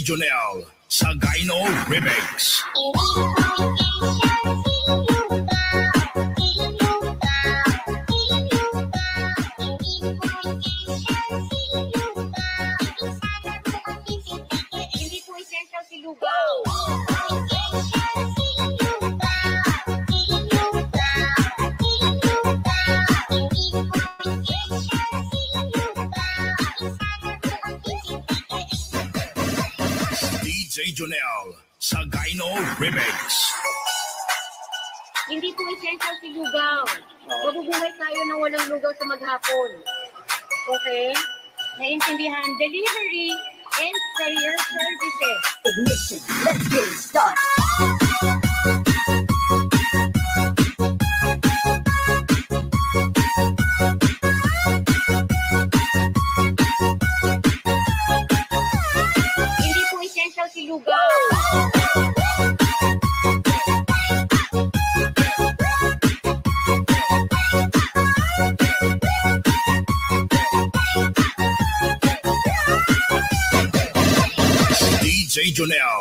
Jonel sa Gino Remix. delivery. millionaire.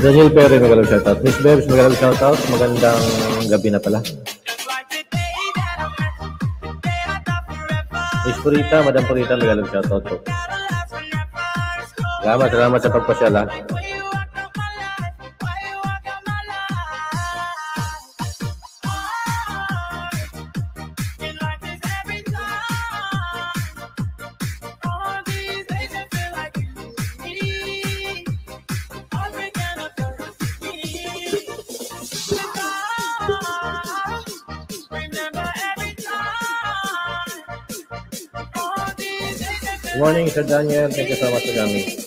Daniel Perry, magalang shoutout. Miss Bebs, magalang shoutout. Magandang gabi na pala. Miss Purita, Madam Purita, magalang shoutout po. Salamat, salamat sa pagpasyal ha. kerjanya. Thank you kami.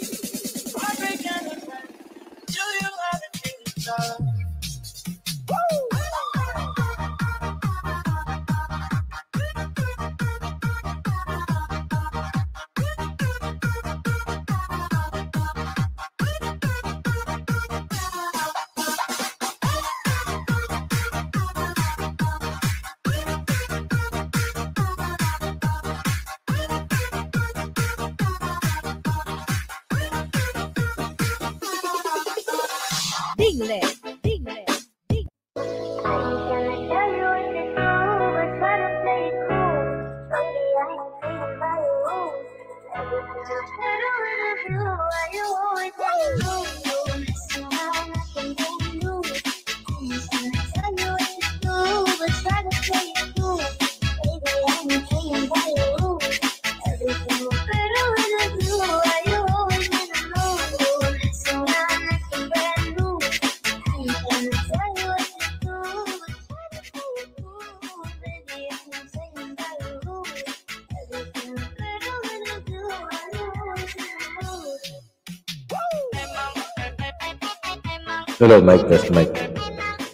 Hello, mic test, mic.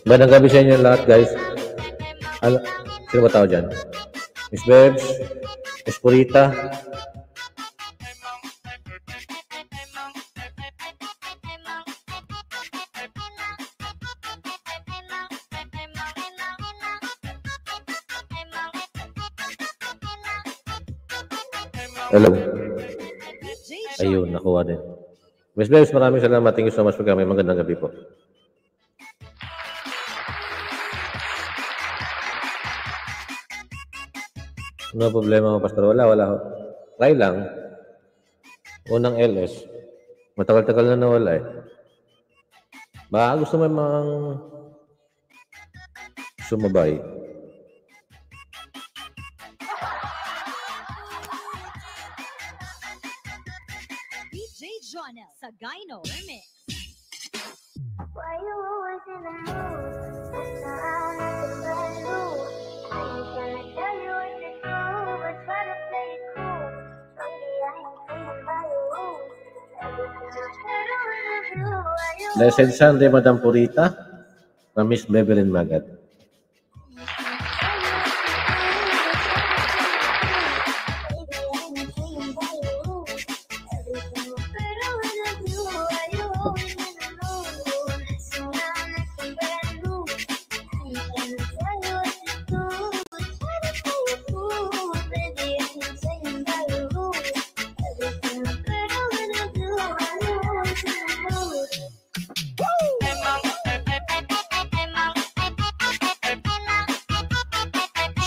Magandang gabi sa inyo lahat, guys. Ano, sino ba tao dyan? Miss Bebs, Miss Purita, hello. Ayun, nakuha din. Miss Bebs, maraming salamat. Thank you so much for coming. Magandang gabi po. Ano problema mo, Pastor? Wala, wala. Try lang. Unang LS. Matagal-tagal na nawala eh. Baka gusto mo mang sumabay. DJ Jonel Sagayno Remix. Why you always in the mood? That's not how nothing but lose. I ain't gonna tell you what to do, but try to play it cool. Blessed Sunday, Madam Purita. From Miss Beverly Magat.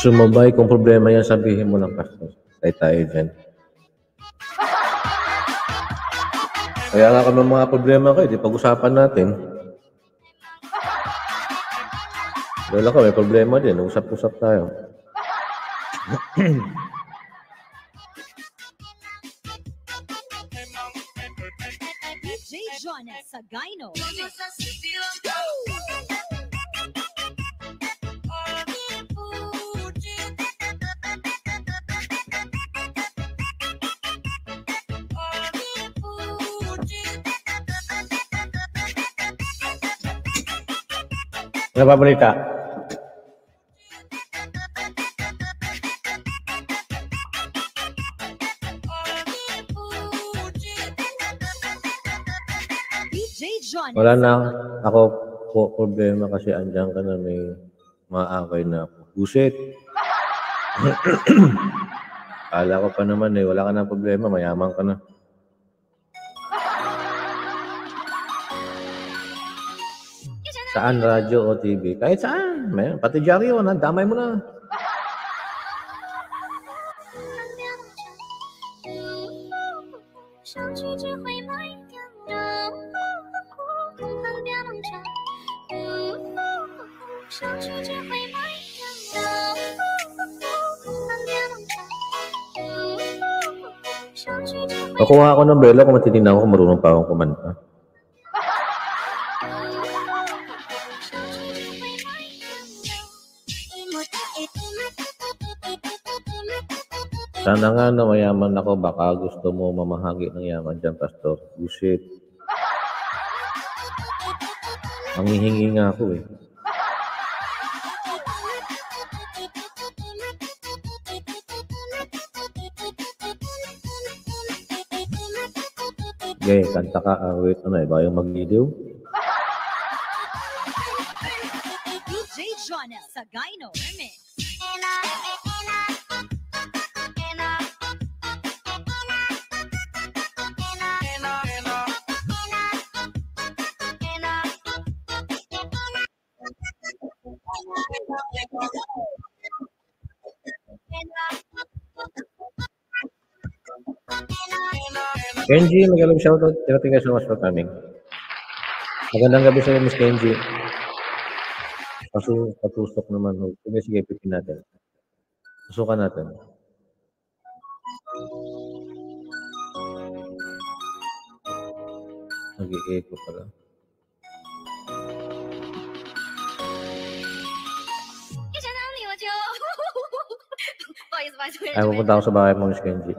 Sumabay kung problema yan, sabihin mo ng pastor. Tayo tayo dyan. Kaya nga kami mga problema ko, di pag-usapan natin. Dahil ako, may problema din. Usap-usap tayo. DJ Jonel Sagayno Remix. Pa balita? DJ Jonel Wala na ako po problema kasi andyan ka na may maakay na ako. Buset! Kala ko pa naman eh, wala ka na problema, mayaman ka na. Saan? Radyo o TV? Kahit saan. May, pati dyaryo, na, damay mo na. Pakuha ako ng belo kung matitignan ako kung marunong pa akong kumanta. Sana nga na mayaman ako, baka gusto mo mamahagi ng yaman dyan, Pastor. Bullshit. Ang hihingi nga ako eh. Okay, kanta ka. ah, wait, ano eh, ba yung mag-video? Kenji, magalang shoutout. Thank you so much for coming. Magandang gabi sa'yo, Miss Kenji. Pasu, patusok naman. Sige, sige, pipin natin. Susukan natin. Nag-i-echo pala. Ay, pupunta ako sa bahay mo, Miss Kenji.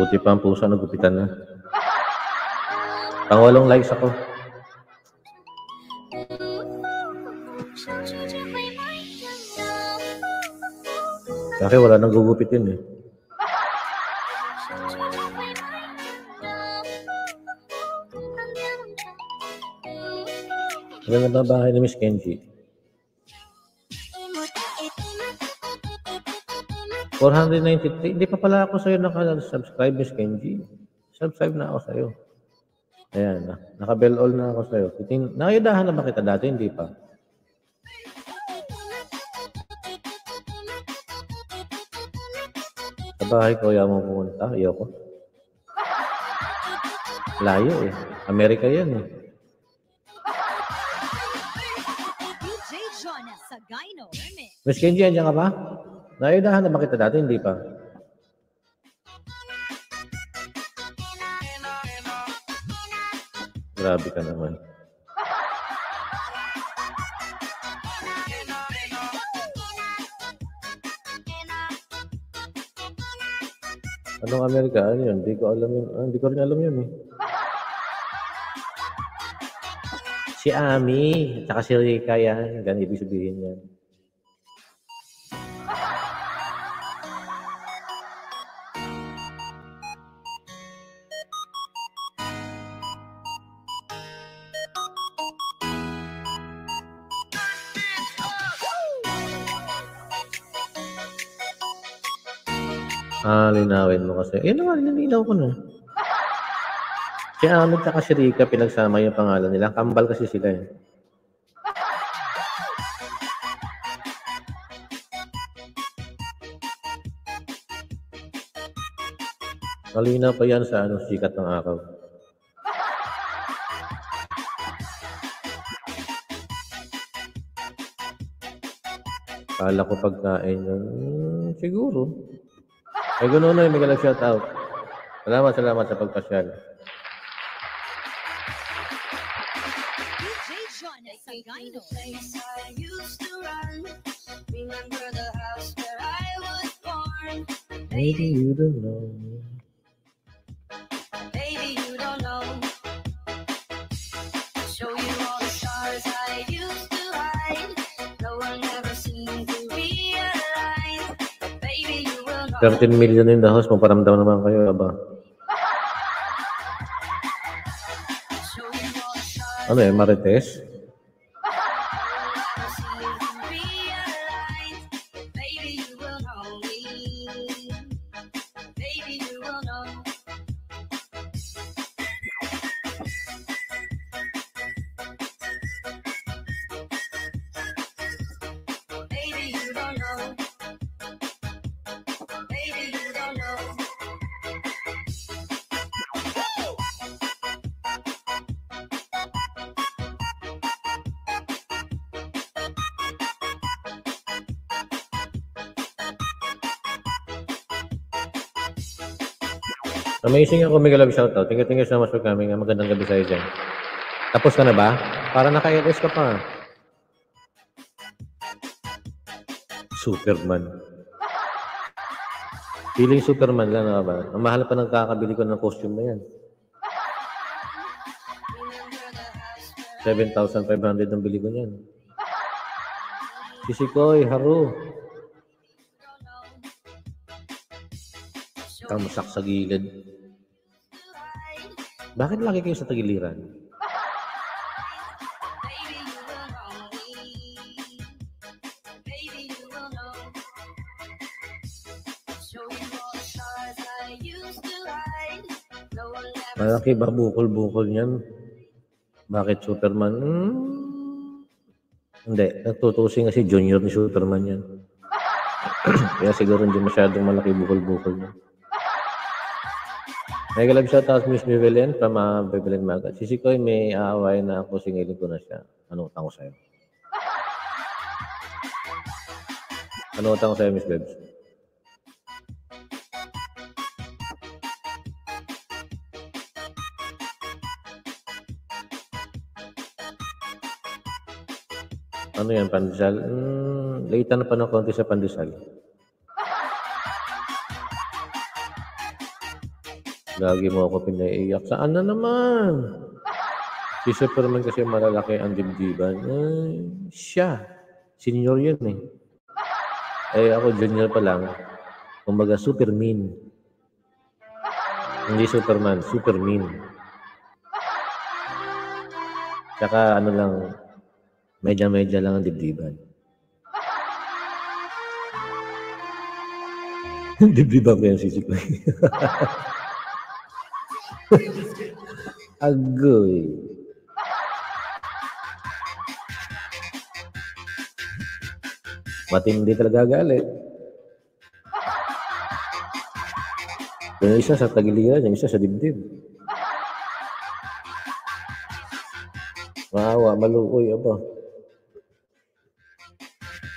Buti pa ang pusa, nagupitan na. Pangwalong likes ako. Kasi wala nang gugupit yun eh. Maganda ba bahay ni Miss Kenji? 493. Hindi pa pala ako sa'yo naka-subscribe, Miss Kenji. Subscribe na ako sa'yo. Ayan, na- naka-bell all na ako sa'yo. Titing, nakayudahan na ba kita dati? Hindi pa. Sa bahay ko, ayaw mo pumunta. Ayaw ko. Layo eh. Amerika yan eh. Miss Kenji, andyan ka ba? Nakayudahan na ba kita dati? Hindi pa. Grabe ka naman. Anong Amerika? Ano yun? Hindi ko alam yun. Ah, Hindi ko rin alam yun eh. Si Ami, at si Rika yan. Ganun ibig sabihin yan. Linawin mo kasi. Eh, naman, nilinaw ko na. Si Amit at si Rika, pinagsama yung pangalan nila. Kambal kasi sila eh. Malinaw pa yan sa ano, sikat ng araw. Kala ko pagkain yun. Hmm, siguro. Ay, yung may shout out. Salamat, salamat sa pagpasyal. DJ Jonas Sagayno place I 13 million in the house, maparamdam naman kayo, aba. Ano eh, Marites? Amazing ako, Miguel Love shoutout. Thank you, thank you so much for coming. Magandang gabi sa'yo dyan. Tapos ka na ba? Para naka-LS ka pa. Superman. Feeling Superman lang na ba? Ang mahal pa ng kakabili ko ng costume na yan. 7,500 ang bili ko niyan. Sisikoy, Haru. Kamsak sa gilid. Bakit lagi kayo sa tagiliran? Malaki ba bukol-bukol niyan? Bakit Superman? Hmm. Hindi. Nagtutusin kasi junior ni Superman yan. Kaya siguro hindi masyadong malaki bukol-bukol niya. May galab siya tapos Miss Bebelen from uh, Bebelen Magat. Si Sikoy may aaway na ako singilin ko na siya. Ano utang ko sa'yo? Ano utang ko sa'yo, Miss Bebs? Ano yan, pandesal? Hmm, late na pa ng konti sa pandesal. Lagi mo ako pinaiiyak. Saan na naman? Si Superman kasi malalaki ang dibdiban. Eh, siya. Senior yun eh. Eh ako junior pa lang. Kumbaga Superman. Hindi Superman, Superman. Tsaka ano lang, medya-medya lang ang dibdiban. dibdiban ko yung sisik. Agoy. Matindi talaga galit. Yung isa sa tagiliran, yung isa sa dibdib. Maawa, maluoy, aba.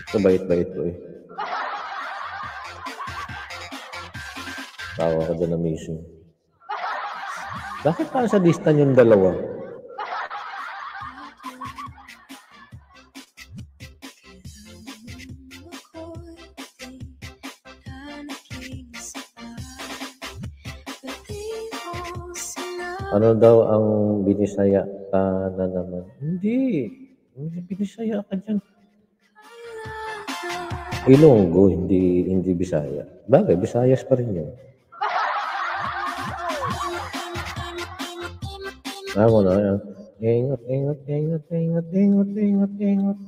Ito bait-bait ko eh. Tawa ko doon amazing. Bakit parang sa distan yung dalawa? Ano daw ang binisaya ka na naman? Hindi. Hindi binisaya ka dyan. Ilonggo, hindi hindi Bisaya. Bagay, Bisayas pa rin yun. Tama na yan. Ingat, ingat, ingat, ingat, ingat, ingat, ingat.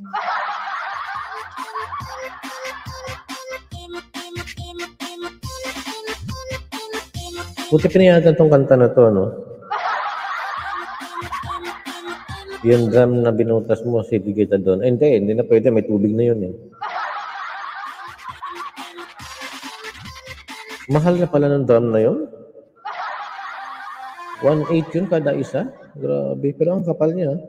Buti pinayagan tong kanta na to, no? Yung drum na binutas mo, sige kita doon. Eh, hindi, hindi na pwede. May tubig na yun eh. Mahal na pala ng drum na yun. 1.8 yun kada isa. Grabe. Pero ang kapal niya.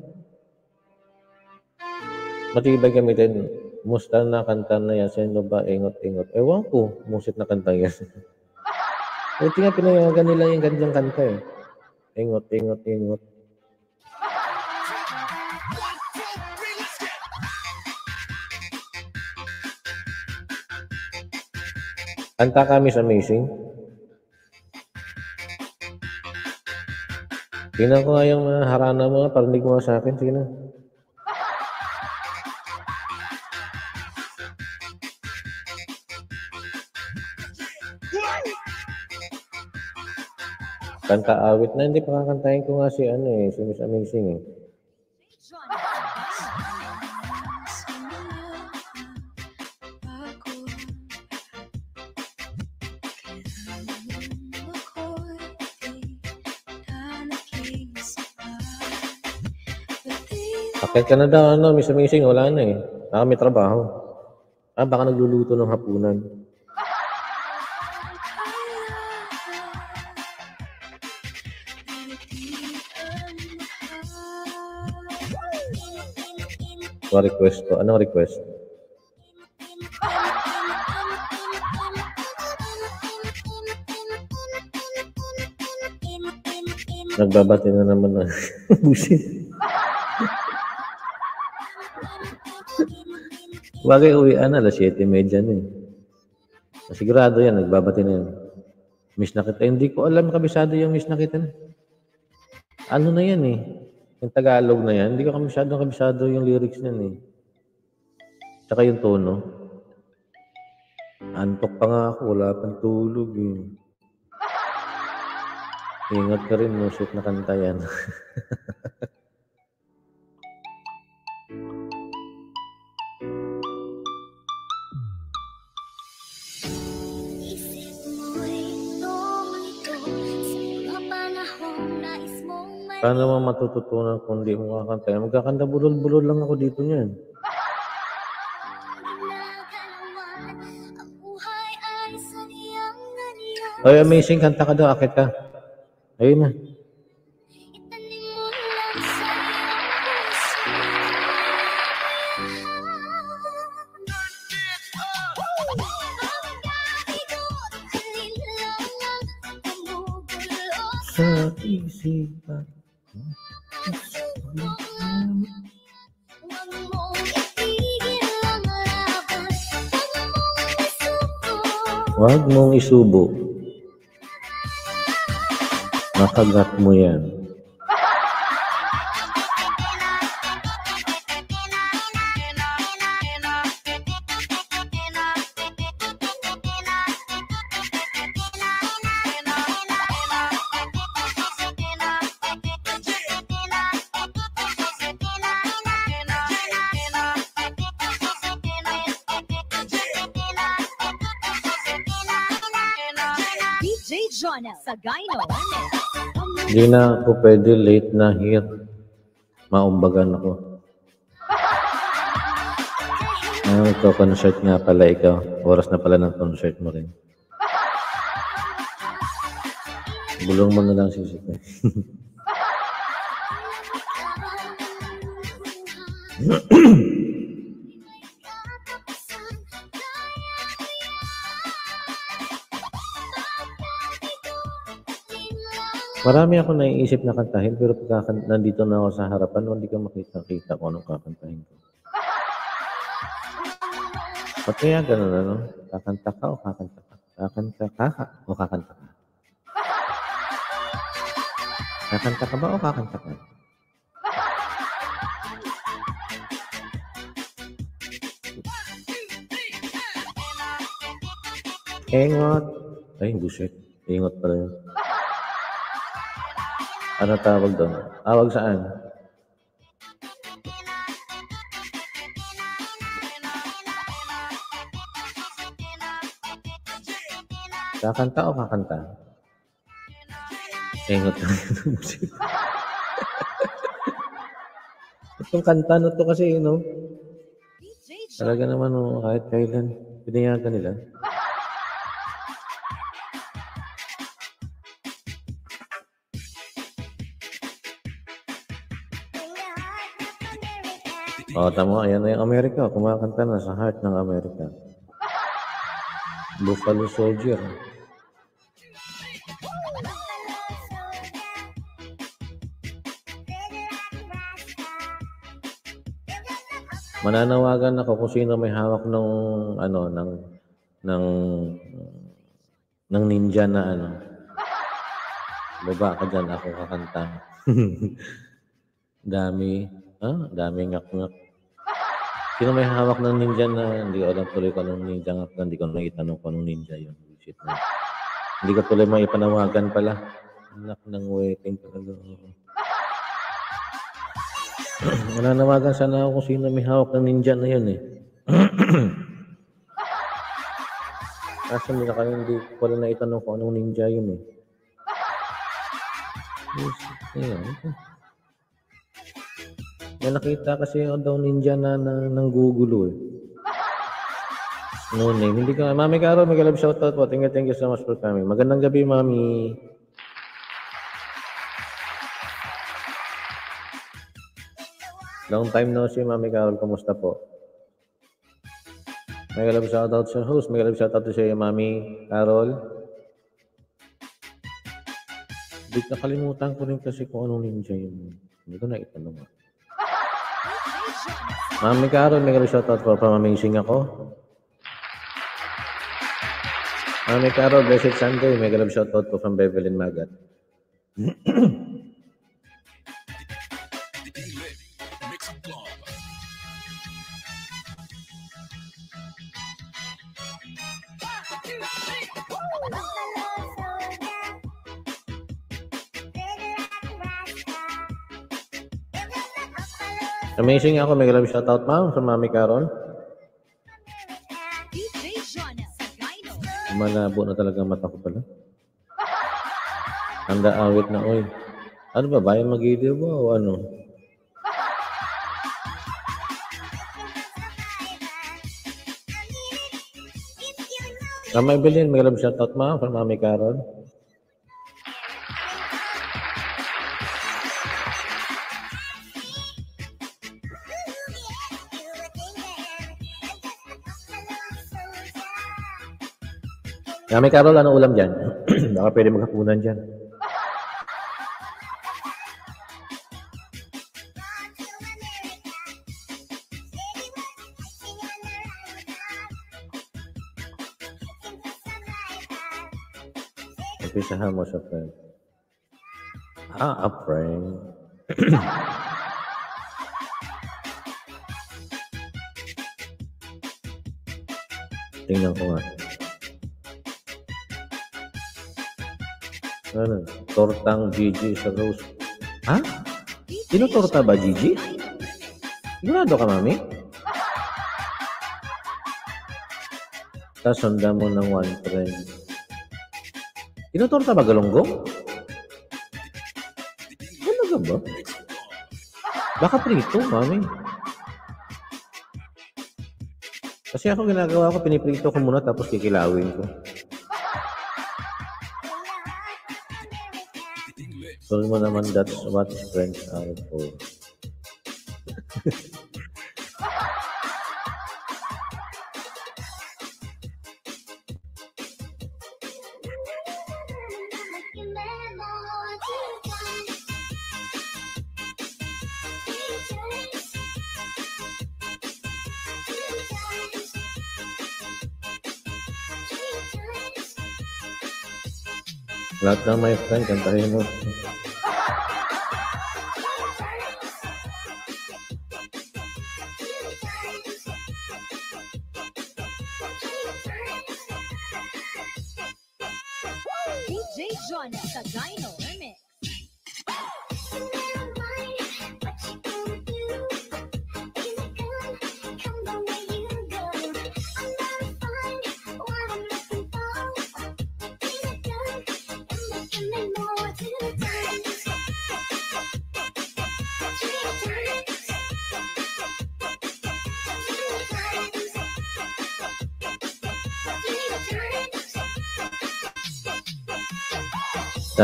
Matibay gamitin. Musta na kanta na yan. Sino ba? Ingot-ingot. Ewan ko. Musit na kanta yan. Buti nga pinayagan nila yung ganyang kanta eh. Ingot, ingot, ingot. Kanta kami sa Amazing. Tingnan ko nga yung mga harana mo, parinig mo nga sa akin. Kanta awit na, hindi pa kakantahin ko nga si ano eh, si Miss Amazing eh. Akit ka na daw, ano, Miss Amazing, wala na eh. Baka may trabaho. Ah, baka nagluluto ng hapunan. So, request ko. Anong request? Nagbabati na naman ng busit. Bagay uwian na, alas 7.30 na eh. Sigurado yan, nagbabati na yan. Miss na kita. Hindi ko alam kabisado yung miss na kita. Ano na yan eh. Yung Tagalog na yan, hindi ko kabisado kabisado yung lyrics niyan eh. Tsaka yung tono. Antok pa nga ako, wala pang tulog eh. Ingat ka rin, musik na kanta yan. mong may Paano naman matututunan kung di mo kakanta yan? Magkakanta bulol-bulol lang ako dito niyan. Oy, amazing. Kanta ka daw. Akit ka. Ayun na. Sa isipan. Huwag mong isubo. Makagat mo yan. Hindi na ako pwede late na here. Maumbagan ako. Ah, magko-concert nga pala ikaw. Oras na pala ng concert mo rin. Bulong mo na lang sisip mo. Marami ako naiisip na kantahin pero pagka nandito na ako sa harapan, hindi ka makita-kita kung anong kakantahin ko. Ba't kaya ganun ano? Kakanta ka o kakanta ka? Kakanta ka o kakanta ka? Kakanta ka ba o kakanta ka? Engot. Ay, buset. Ingot pala yun. Ano tawag doon? Tawag saan? Kakanta o kakanta? Engot lang yun. Buset. Itong kanta na to kasi, you know, talaga naman oh, kahit kailan, pinayagan nila. O, oh, tama. Ayan na yung Amerika. Kumakanta na sa heart ng Amerika. Buffalo Soldier. Mananawagan ako kung sino may hawak ng ano ng ng ng ninja na ano. Baba ka dyan, ako kakanta. dami, ah, dami ngak-ngak. Sino may hawak ng ninja na hindi ko alam tuloy kung anong ninja ngak na hindi ko naitanong kung anong ninja yun. Bullshit na. Hindi ko tuloy maipanawagan pala. Anak ng waiting talaga. Mananawagan sana ako kung sino may hawak ng ninja na yun eh. Kaso hindi na kayo hindi ko pala naitanong kung anong ninja yun eh. Yes, Ayan. May nakita kasi ako daw ninja na, na nanggugulo eh. No name. Hindi ka, Mami Caro, may galab shoutout po. Thank you, thank you so much for coming. Magandang gabi, Mami. Long time no see, Mami Carol. Kumusta po? May galab shoutout sa host. May galab shoutout sa iyo, Mami Carol. Di nakalimutan ko rin kasi kung anong ninja yun. Hindi ko na itanong. Mami Carol, may shoutout po. From amazing ako. Mami Carol, blessed Sunday. May shoutout po from Bevelin Magat. Amazing ako. May galab shoutout, ma'am, from Mami Carol. Malabo na talaga ang mata ko pala. Handa awit na, oy. Ano ba, bayan mag-video ba o ano? Mama Evelyn, may love shoutout ma from Mami Carol. Mami Carol, ano ulam dyan? Baka pwede maghapunan dyan. Umpisahan mo sa friend. Ah, friend. Tingnan ko nga. Ano? Tortang Gigi sa Rose. Ha? Sino torta ba, Gigi? Sigurado ka, mami? Tapos sundan mo ng one friend. Tinutorta ba galunggong? Talaga ba? Baka prito, mami. Kasi ako ginagawa ko, piniprito ko muna tapos kikilawin ko. Mo naman that's what friends are for. Lahat ng my friend, kantahin mo.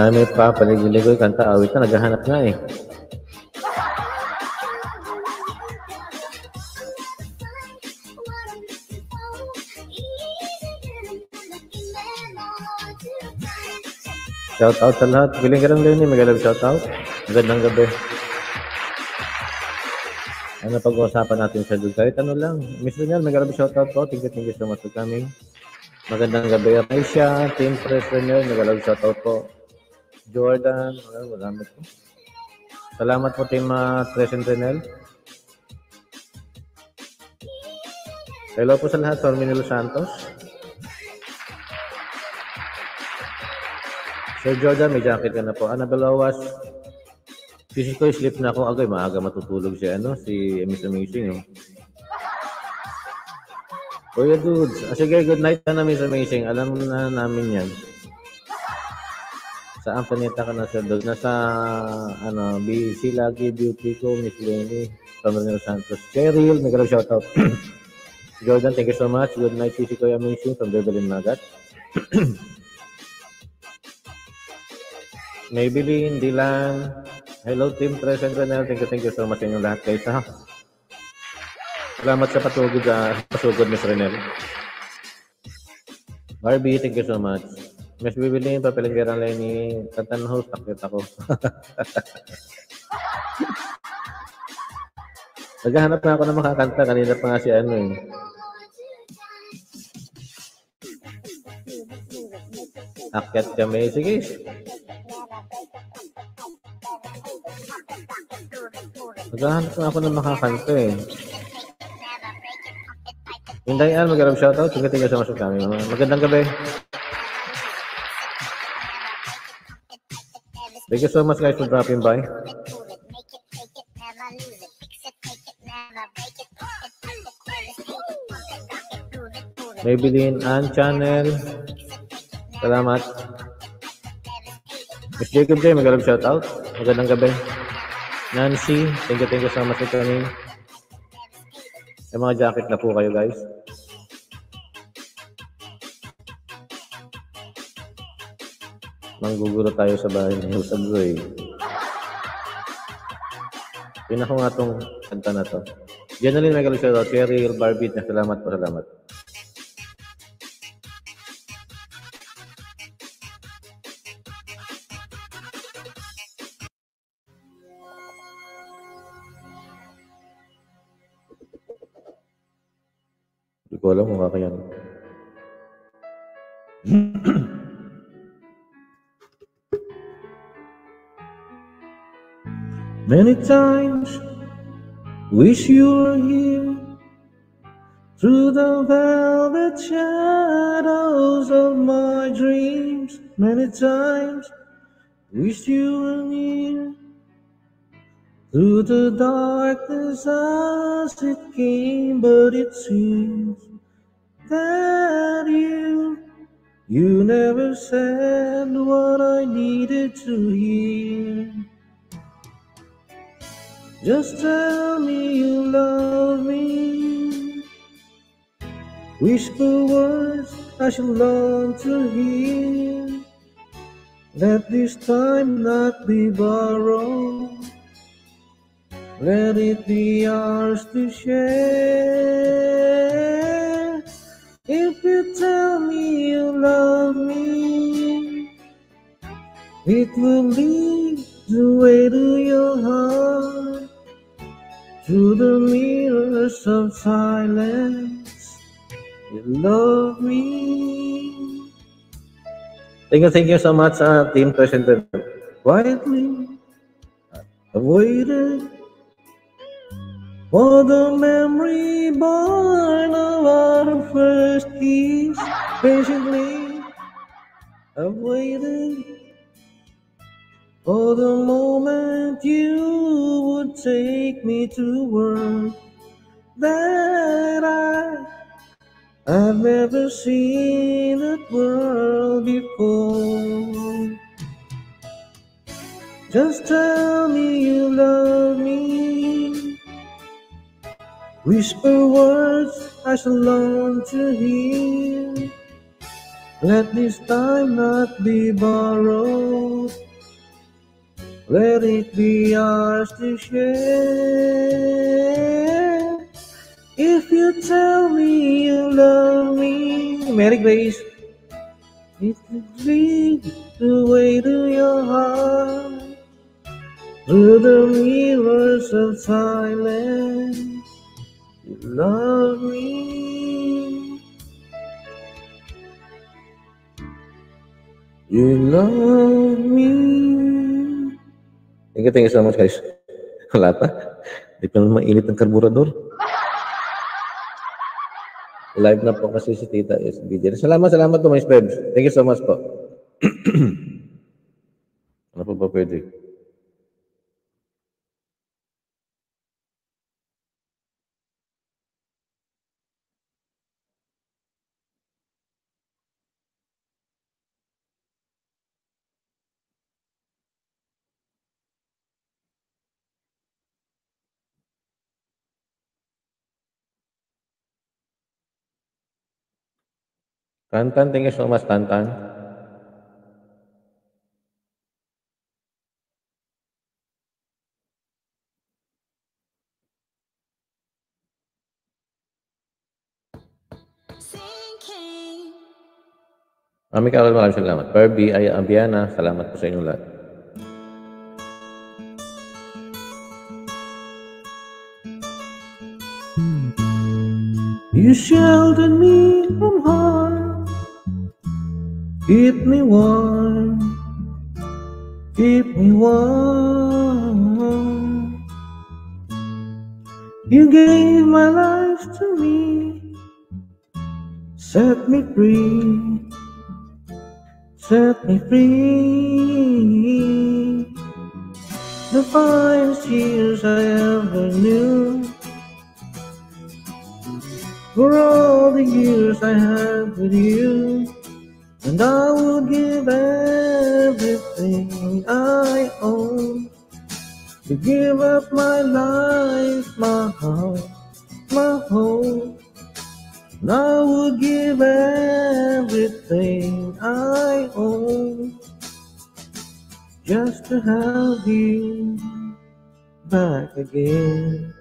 Dami pa, paligoy-ligoy, kanta, awit na, naghahanap nga eh. Shout out sa lahat. Biling ka ng Lenny, mag shout out. Magandang gabi. Ano pag-uusapan natin sa doon? Kahit ano lang. Miss Daniel, mag shout out po. Thank you, thank you so much for coming. Magandang gabi. Aisha, Team Press Renel, mag shout out po. Jordan, well, salamat po. Salamat po Team uh, and Renel. Hello po sa lahat. Sormin Los Santos. Sir Jordan, may jacket ka na po. Annabelle Awas, Sisi ko, sleep na ako. Agay, maaga matutulog si, ano, si Miss Amazing. Oh. Kuya dudes, ah, sige, good night na Miss Amazing. Alam na namin yan. Saan panita ka na Sir Dudes? Nasa, ano, BC lagi, beauty ko, Miss Lenny, Cameron Santos. Cheryl, may garang shoutout. Jordan, thank you so much. Good night, Sisi ko, Amazing, from Beverly Magat. Maybelline, Dylan, hello Team Present Renel, thank you, thank you so much sa inyong lahat guys ha. Salamat sa patugod, uh, pasugod Miss Renel. Barbie, thank you so much. Miss Bibilin, papilinggiran lang ni Tantan Host, takit ako. Naghahanap na ako ng makakanta, kanina pa nga si ano eh. Akyat kami. Sige, Naghahanap na ako ng makakanta eh. Yung Dayan, mag-arab shoutout. Sige, tingnan sa masok kami. Magandang gabi. Thank you so much guys for dropping by. Maybelline and Channel. Salamat. Miss Jacob J, mag-arab shoutout. Magandang gabi. Nancy, thank you, thank you so much for coming. May mga jacket na po kayo guys. Manggugulo tayo sa bahay ng Usab Roy. Pinako nga tong kanta na to. Janalyn Michael Shoutout, Cheryl Barbie, na salamat po, salamat. Many times wish you were here through the velvet shadows of my dreams. Many times wish you were near through the darkness as it came, but it seems that you you never said what I needed to hear. Just tell me you love me. Whisper words I should long to hear. Let this time not be borrowed. Let it be ours to share. If you tell me you love me, it will lead the way to your heart. Through the mirrors of silence, you love me. Thank you, thank you so much, uh, team president. Quietly, waited for the memory born of our first kiss. Patiently, I waited for the moment you would take me to a world that I I've never seen that world before. Just tell me you love me. Whisper words I shall long to hear. Let this time not be borrowed. Let it be ours to share. If you tell me you love me, Mary Grace, it could lead the way to your heart. Through the mirrors of silence, you love me. You love me. Thank you, thank you so much, guys. Wala pa. Hindi pa naman mainit ang karburador. Live na po kasi si Tita SBJ. Salamat, salamat po, Miss Bebs. Thank you so much po. ano po ba pwede? Tantan, thank you so much, Tantan. Mami Carol, maraming salamat. Perby, ay Abiana, salamat po sa inyong lahat. You sheltered me from harm, keep me warm, keep me warm. You gave my life to me, set me free, set me free. The finest years I ever knew. For all the years I had with you, I would give everything I own to give up my life, my heart, my home. And I would give everything I own just to have you back again.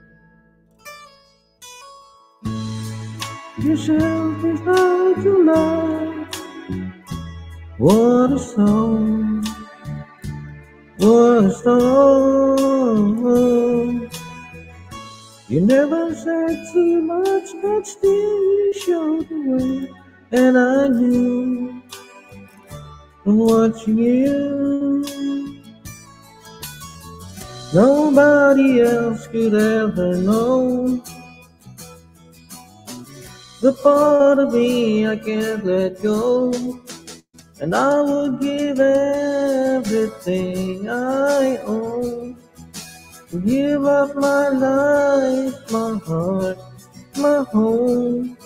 Yourself is hard to love. What a song, what a song. You never said too much, but still you showed the way, and I knew from watching you. Nobody else could ever know the part of me I can't let go. And I would give everything I own give up my life, my heart, my home.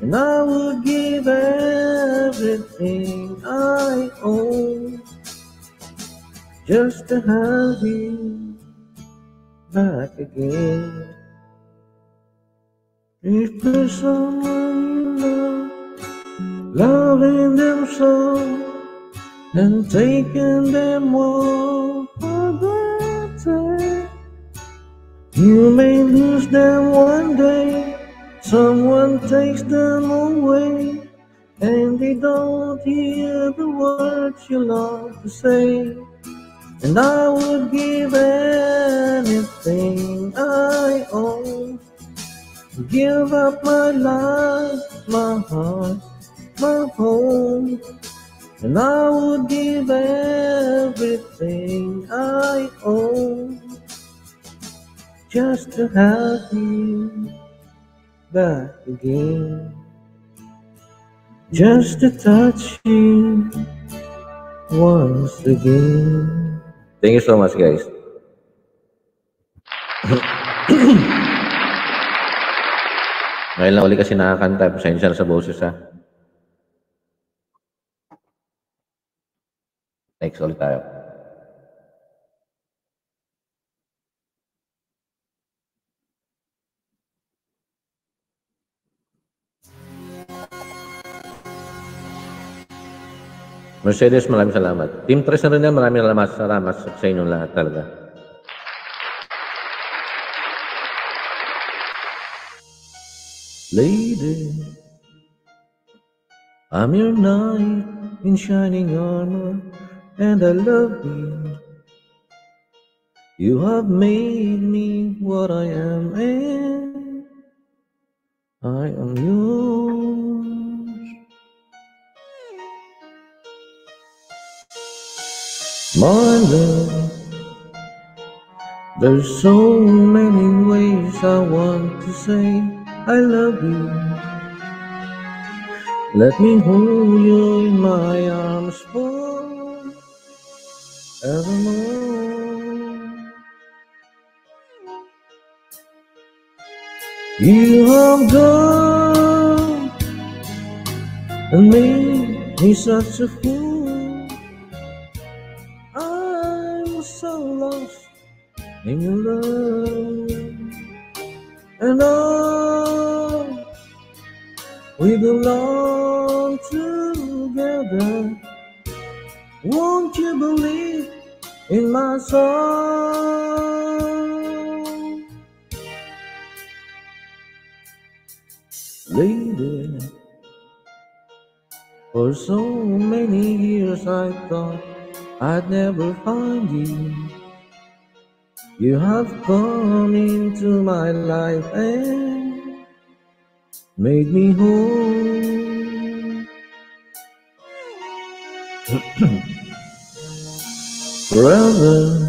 And I would give everything I own just to have you back again. If there's someone you love, loving them so, and taking them all for granted, you may lose them one day. Someone takes them away, and they don't hear the words you love to say. And I would give anything I own give up my life, my heart, my home. And I would give everything I own just to have you back again. Just to touch you once again. Thank you so much, guys. Ngayon lang ulit kasi nakakanta. Pasensya na sa boses, ha? Next ulit tayo. Mercedes, maraming salamat. Team Tres na rin yan, maraming salamat, salamat sa inyong lahat talaga. Lady, I'm your knight in shining armor, and I love you. You have made me what I am, and I am yours. My love, there's so many ways I want to say I love you. Let me hold you in my arms forevermore. You have gone and made me such a fool. I'm so lost in your love, and all we belong together. Won't you believe in my song? Lady, for so many years I thought I'd never find you. You have come into my life and made me whole. Brother,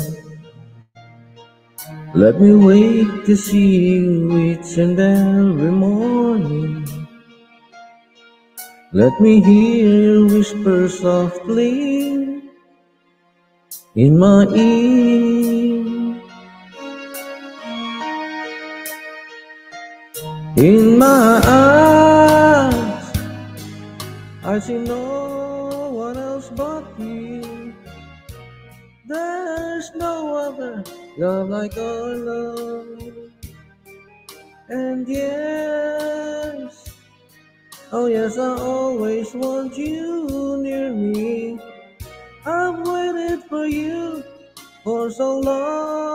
let me wait to see you each and every morning. Let me hear you whisper softly in my ear. In my eyes, I see no No other love like our love. And yes, oh yes, I always want you near me. I've waited for you for so long.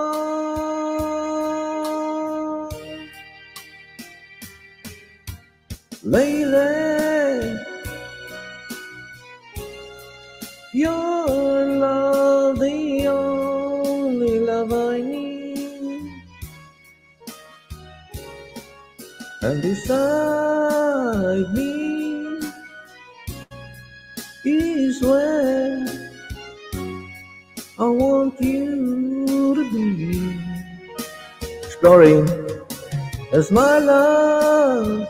Lady, your And beside me is where I want you to be. Exploring as my love.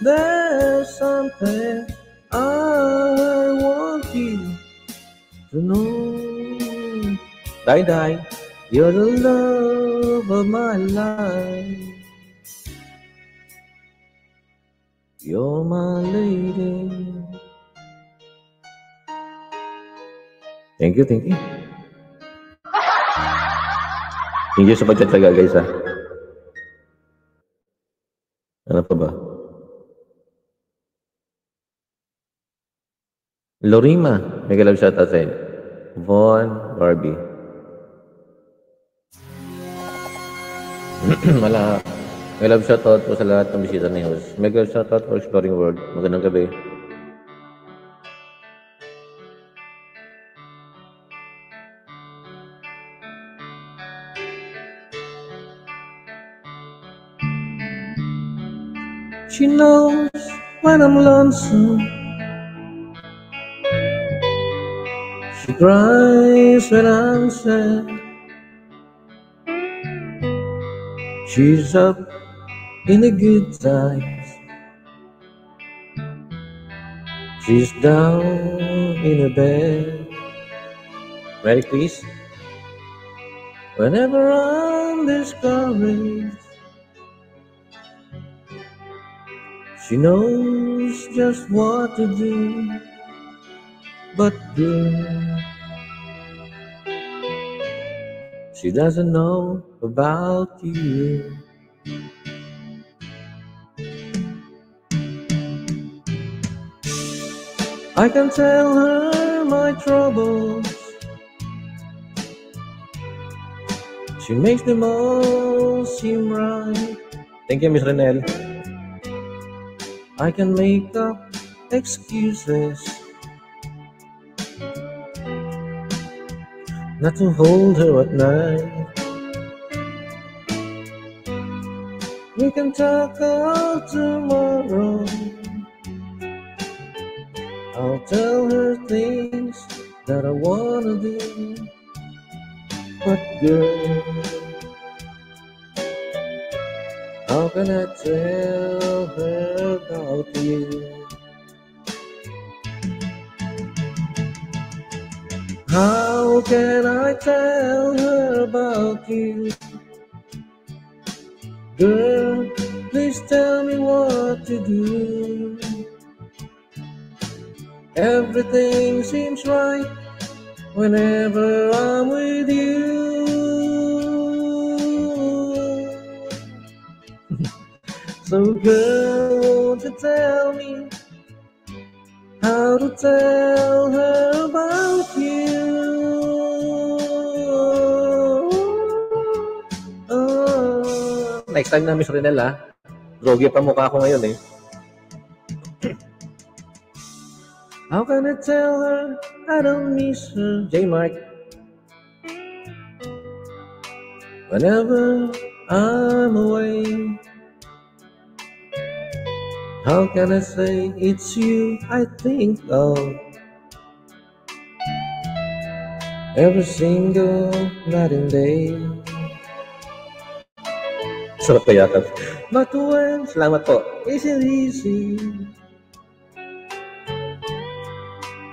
There's something I want you to know. Die, die, you're the love of my life. You're my lady. Thank you, thank you. Thank you sa pagtsatsaga, guys, ha. Ano pa ba? Lorima, may galab shoutout sa inyo. Von Barbie. Wala. May love shoutout po sa lahat ng bisita ni shoutout for Exploring World. Magandang gabi. She knows when I'm lonesome. She cries when I'm sad. She's up in the good times. She's down in her bed. Ready, please? Whenever I'm discouraged, she knows just what to do. But dear, she doesn't know about you. I can tell her my troubles. She makes them all seem right. Thank you, Miss Renel. I can make up excuses not to hold her at night. We can talk all tomorrow. I'll tell her things that I wanna do. But girl, how can I tell her about you? How can I tell her about you? Girl, please tell me what to do. Everything seems right whenever I'm with you. so, girl, won't you tell me how to tell her about you? Next time na, Miss ha? Drogi pa mukha ko ngayon, eh. How can I tell her I don't miss her? J Mark. Whenever I'm away, how can I say it's you I think of? Every single night and day. Sarap kaya ka. When, salamat po. Is it easy?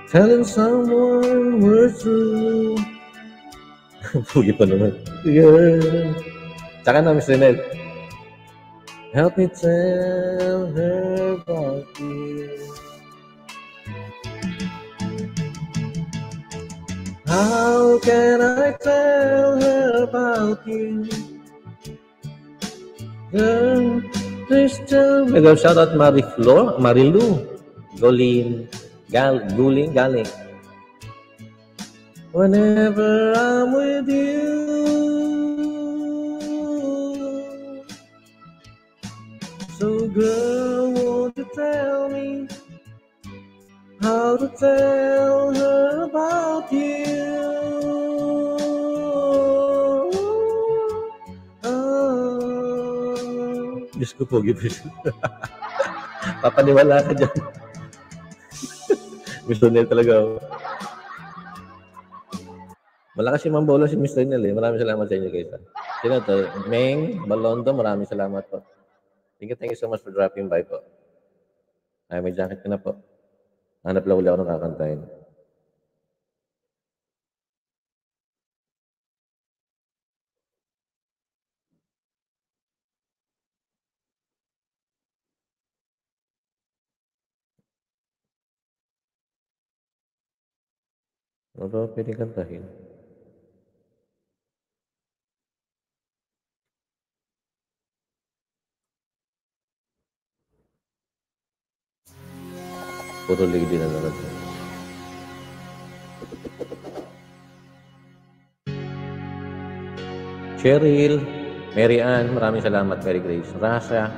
Telling someone we're true. Pugi pa naman. Yeah. Tsaka na, Miss Renel. Help me tell her about you. How can I tell her about you? Girl, please tell me. Shout out Marie Flor, Marilu, Golin, Gal, Guling, Galing. whenever I'm with you. So girl, won't you tell me how to tell her about you? Diyos ko po, Gipis. Papaniwala ka dyan. Gusto nila talaga. Malakas yung mambola si Mr. Nel eh. Maraming salamat sa inyo guys. ah. Sino to? Meng Balondo, maraming salamat po. Thank you, thank you so much for dropping by po. Ay, may jacket ka na po. Hanap lang ulit ako ng kakantahin. Ba pwedeng kantahin? Puro lady na naman. Cheryl, Mary Ann, maraming salamat, Mary Grace. Rasha.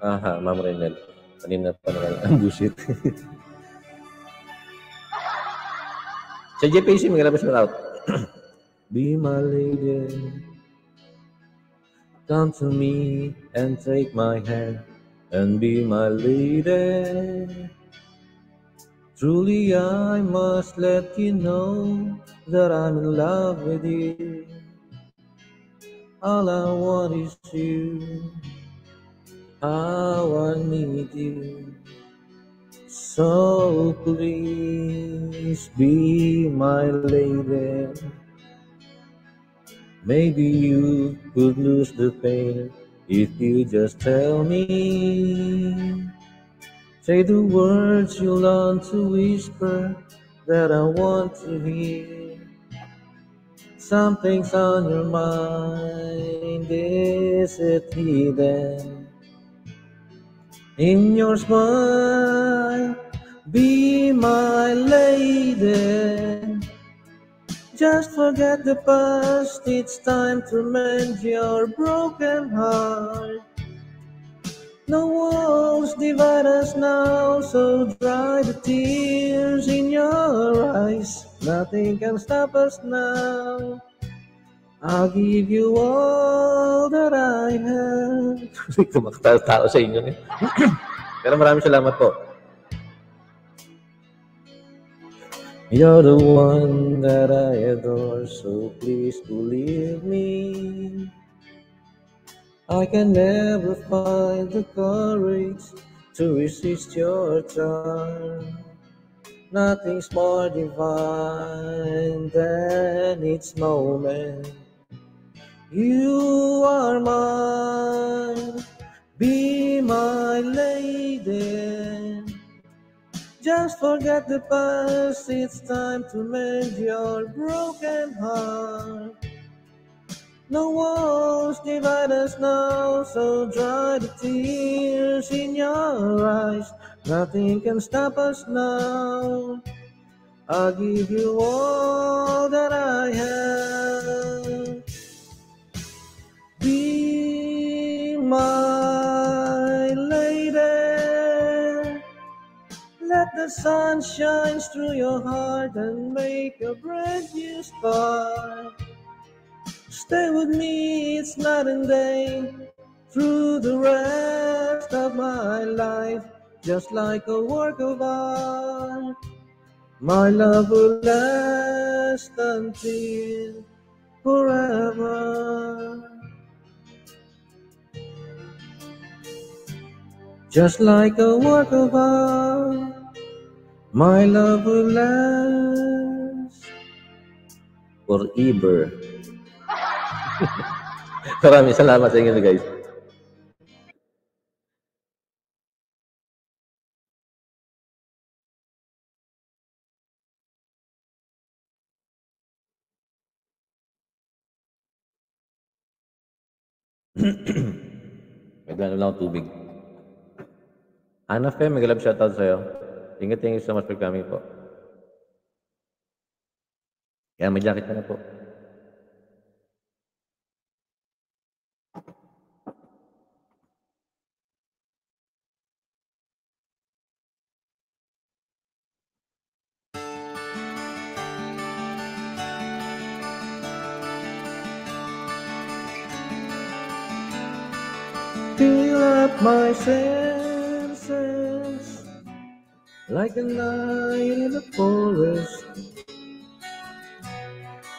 Aha, Ma'am Renel. Kanina pa naman ang busit. Sa JPC, may galabas mo out. Be my lady. Come to me and take my hand and be my lady. Truly, I must let you know that I'm in love with you. All I want is you. How I need you. So please be my lady. Maybe you could lose the pain if you just tell me. Say the words you long to whisper that I want to hear. Something's on your mind, is it hidden? In your smile, be my lady. Just forget the past, it's time to mend your broken heart. No walls divide us now, so dry the tears in your eyes. Nothing can stop us now. I'll give you all that I have. Tumakatawa sa inyo eh. Pero maraming salamat po. You're the one that I adore, so please believe me. I can never find the courage to resist your charm. Nothing's more divine than its moment. You are mine, be my lady. Just forget the past, it's time to mend your broken heart. No walls divide us now, so dry the tears in your eyes. Nothing can stop us now. I'll give you all that I have. My lady. Let the sun shine through your heart and make a brand new start. Stay with me, it's night and day, through the rest of my life, just like a work of art. My love will last until forever. Just like a work of art, my love will last forever. Maraming salamat sa inyo guys. May gano'n lang tubig. Ana Fe, may galab shoutout sa'yo. Thank you, thank you so much for coming po. Kaya may jacket ka na po. Fill up my senses like a night in the forest,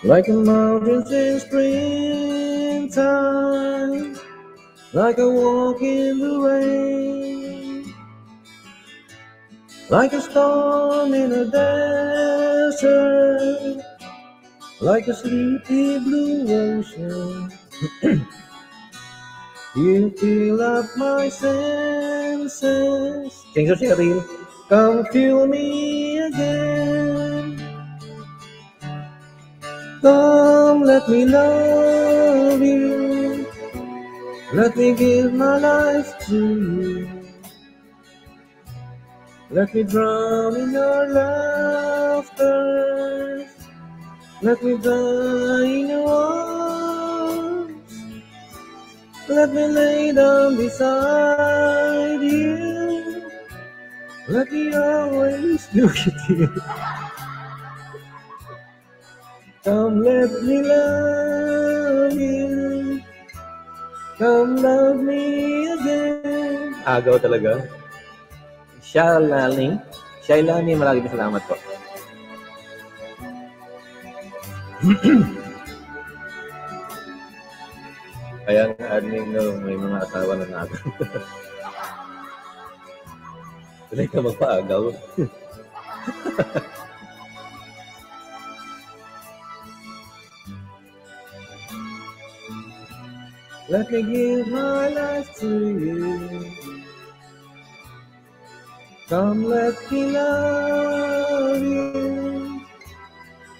like a mountain in springtime, like a walk in the rain, like a storm in a desert, like a sleepy blue ocean. You fill up my senses. Change. Come fill me again. Come, let me love you. Let me give my life to you. Let me drown in your laughter. Let me die in your arms. Let me lay down beside you. Let me always at you. Come, let me love you. Come, love me again. Agaw talaga. Shailani. Shailani, maraming salamat po. Kaya ang admin no, may mga asawa na natin. Tuloy ka magpaagaw. Let me give my life to you. Come, let me love you.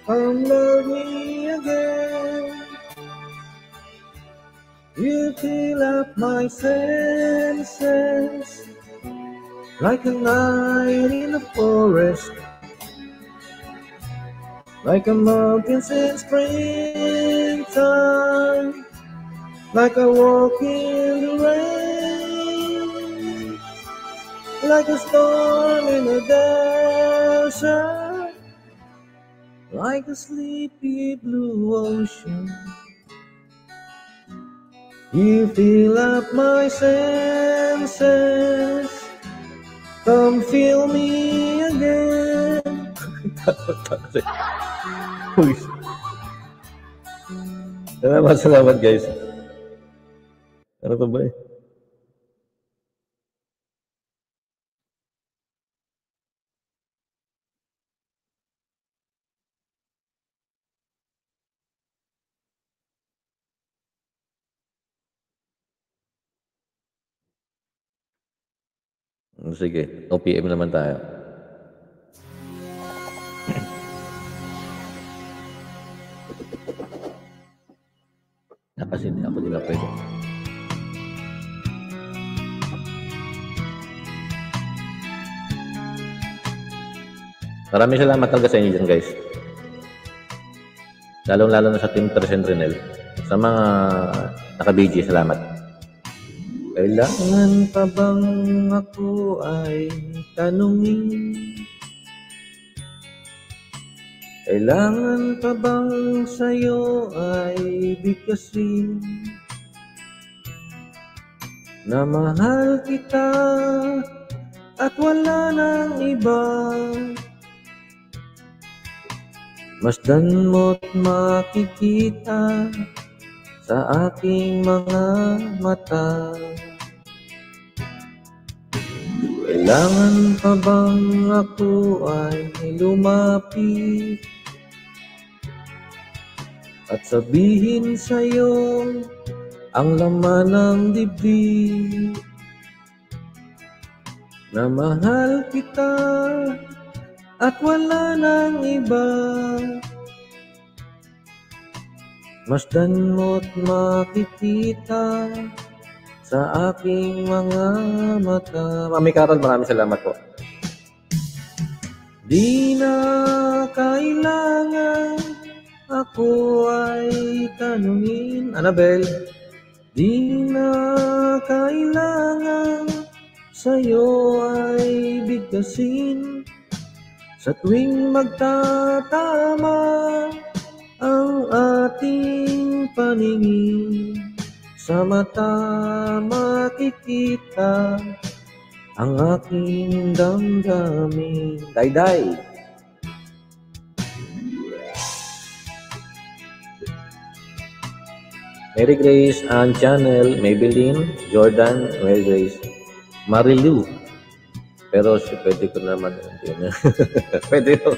Come, love me again. You fill up my senses like a night in the forest, like a mountain in springtime, like a walk in the rain, like a storm in the desert, like a sleepy blue ocean. You fill up my senses. Come feel me again. Salamat, salamat guys. Ano pa ba eh? Sige, OPM naman tayo. Kasi hindi ako nila pwede. Maraming salamat talaga sa inyo dyan, guys. Lalong-lalo na sa Team Trescent Renel. Sa mga naka-BG, salamat. Kailangan pa bang ako ay tanungin? Kailangan pa bang sa'yo ay bigkasin? Na mahal kita at wala nang iba Masdan mo't makikita sa aking mga mata. Kailangan pa bang ako ay lumapit At sabihin sa'yo ang laman ng dibdib Na mahal kita at wala nang iba Masdan mo't makikita sa aking mga mata. Mami Carol, maraming salamat po. Di na kailangan ako ay tanungin. Annabel, di na kailangan sa'yo ay bigkasin sa tuwing magtatama ang ating paningin. Sa mata makikita ang aking damdamin. Day-day. Mary Grace, Ann Channel, Maybelline, Jordan, Mary Grace, Marilu. Pero si pwede ko naman. hindi na. pwede ko.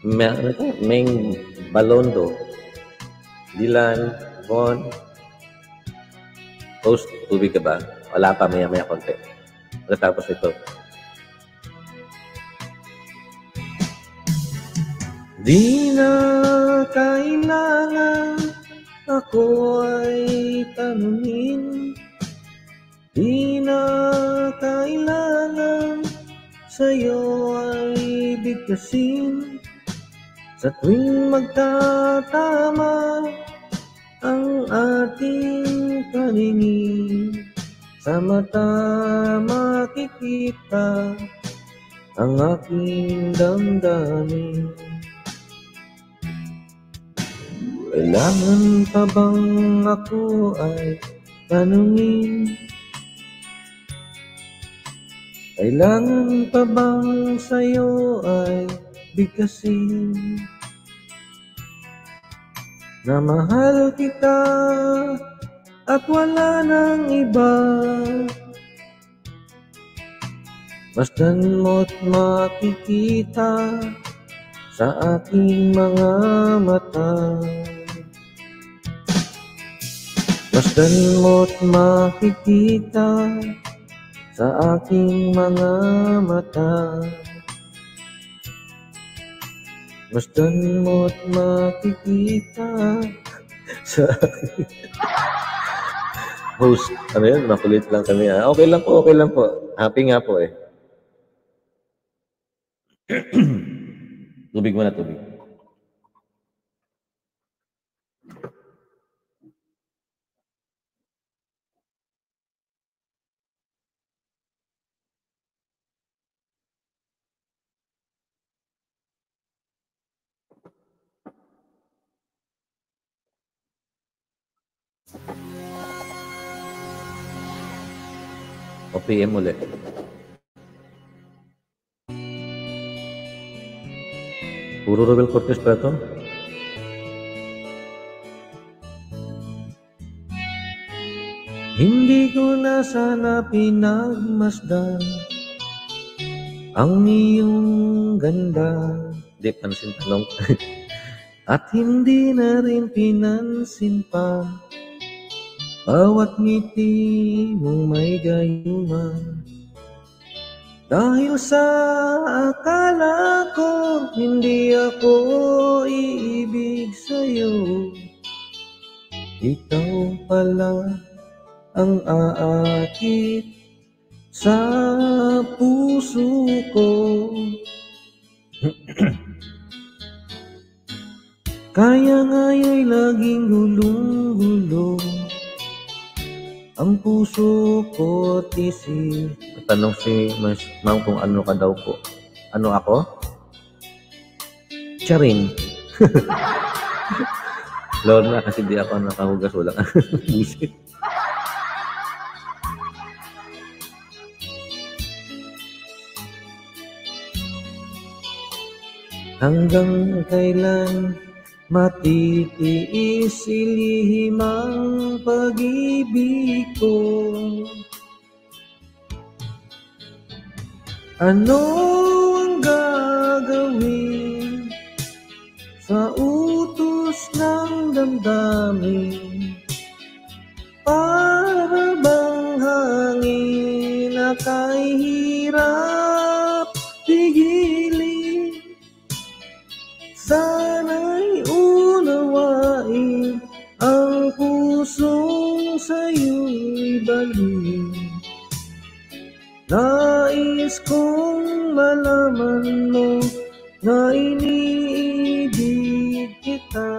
Meng Balondo, Dylan, Von, Post, tubig ka ba? Wala pa, maya maya konti. Pagkatapos ito. Di na kailangan ako ay tanungin Di na kailangan sa'yo ay bigkasin Sa tuwing magtatama ang ating paningin Sa mata makikita ang aking damdamin Kailangan pa bang ako ay tanungin? Kailangan pa bang sa'yo ay bigkasin? Na mahal kita at wala nang iba Masdan mo't makikita sa aking mga mata Masdan mo't makikita sa aking mga mata Masdan mo't makikita sa. Host, ano yan? Makulit lang kami. ah. Okay lang po, okay lang po. Happy nga po eh. tubig muna, tubig. O PM ulit. Puro Robel Cortez pa ito? Hindi ko na sana pinagmasdan ang iyong ganda. Di, pansin tanong. At hindi na rin pinansin pa bawat ngiti mong may gayuma. Dahil sa akala ko hindi ako iibig sa'yo. Ikaw pala ang aakit sa puso ko. Kaya nga'y laging gulong-gulo ang puso ko tisi. Tanong si Ma'am kung ano ka daw po. Ano ako? Charing. Lorna kasi di ako nakahugas wala ka. Busit. Hanggang kailan matitiis ilihim ang pag-ibig ko? Ano ang gagawin sa utos ng damdamin? Para bang hangin na kay hirap balik. Nais kong malaman mo na iniibig kita.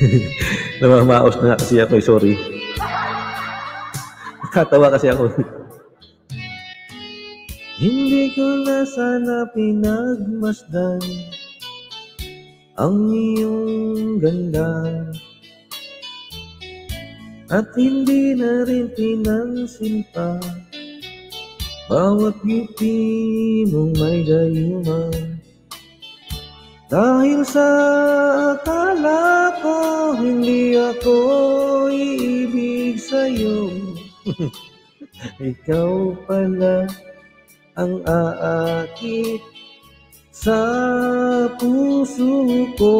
Namamaos na kasi ako, eh, sorry. Nakatawa kasi ako. Hindi ko na sana pinagmasdan ang iyong ganda at hindi na rin pinansin pa bawat ngiti mong may gayuman. Dahil sa akala ko hindi ako iibig sa'yo. Ikaw pala ang aakit sa puso ko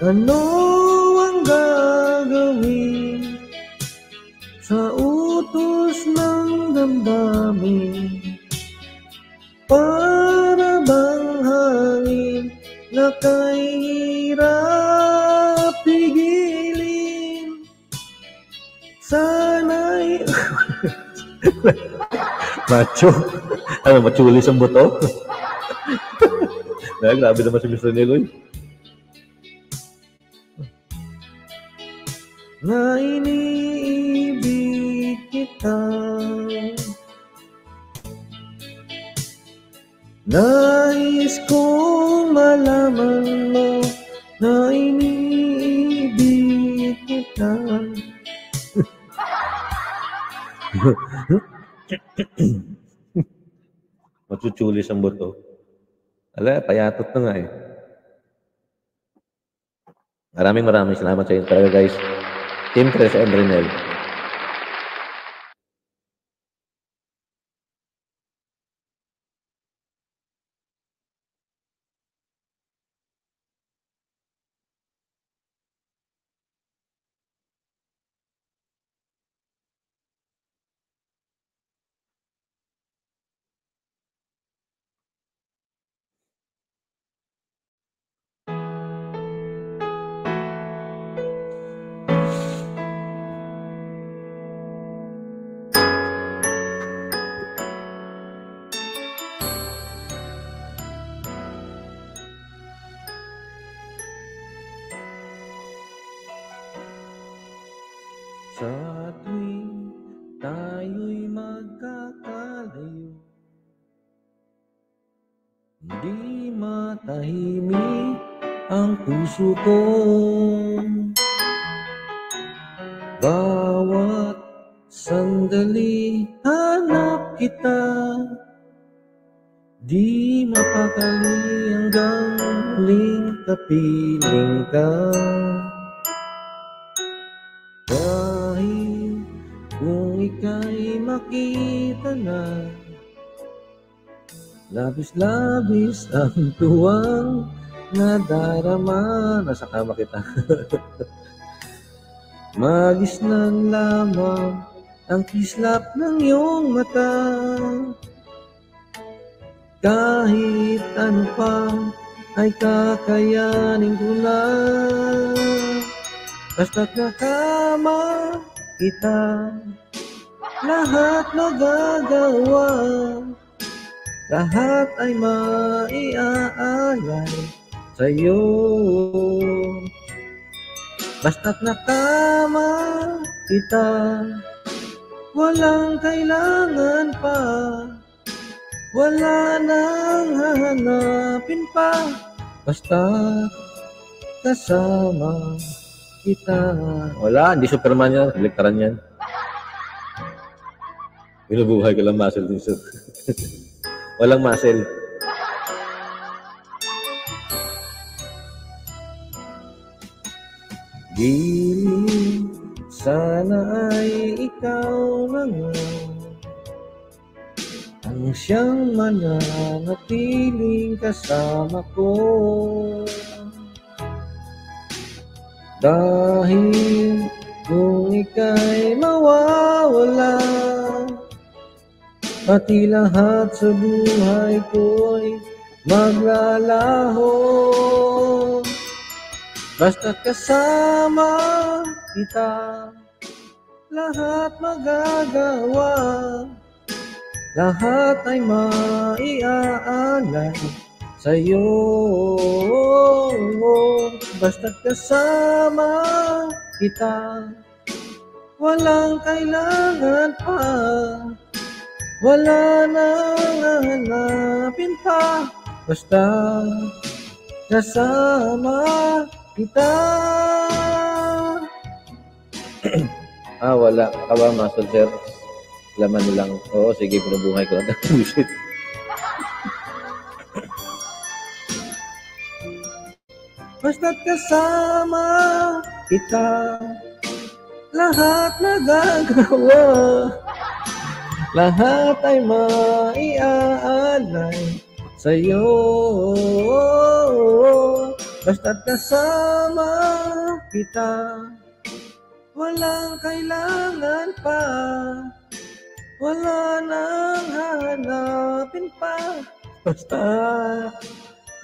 Ano ang gagawin sa utos ng damdamin? Para bang hangin na kay hirap pigilin? Sana'y... Macho. Ano, machulis ang buto? Na, grabe naman si Mr. Niloy. Na iniibig kita. Nais kong malaman mo na iniibig kita. Machuchulis ang buto. Ala, payatot na nga eh. Maraming maraming salamat sa inyo talaga guys. Team Chris and Labis-labis ang tuwang nadarama Nasa kama kita. Magisnan lamang ang kislap ng iyong mata. Kahit ano pa ay kakayanin ko na. Basta't nakama kita Lahat magagawa Lahat ay maiaalay sa'yo Basta't nakama kita Walang kailangan pa Wala nang hahanapin pa Basta kasama kita. Wala, hindi Superman yan. Elektaran yan. Binubuhay ko lang muscle din sir. Walang muscle. Gili, sana ay ikaw na nga ang siyang mananatiling kasama ko. Dahil kung ika'y mawawala Pati lahat sa buhay ko'y maglalaho Basta't kasama kita lahat magagawa. Lahat ay maiaalay sa'yo. Basta't kasama kita, walang kailangan pa. Wala nang hanapin pa, basta kasama kita. ah, wala. Ka ba, muscle sir? Laman nilang, oo, sige, pinubuhay ko lang. Bullshit. Basta't kasama kita, lahat nagagawa. Lahat ay maiaalay sa'yo. Basta't kasama kita, walang kailangan pa. Wala nang hanapin pa. Basta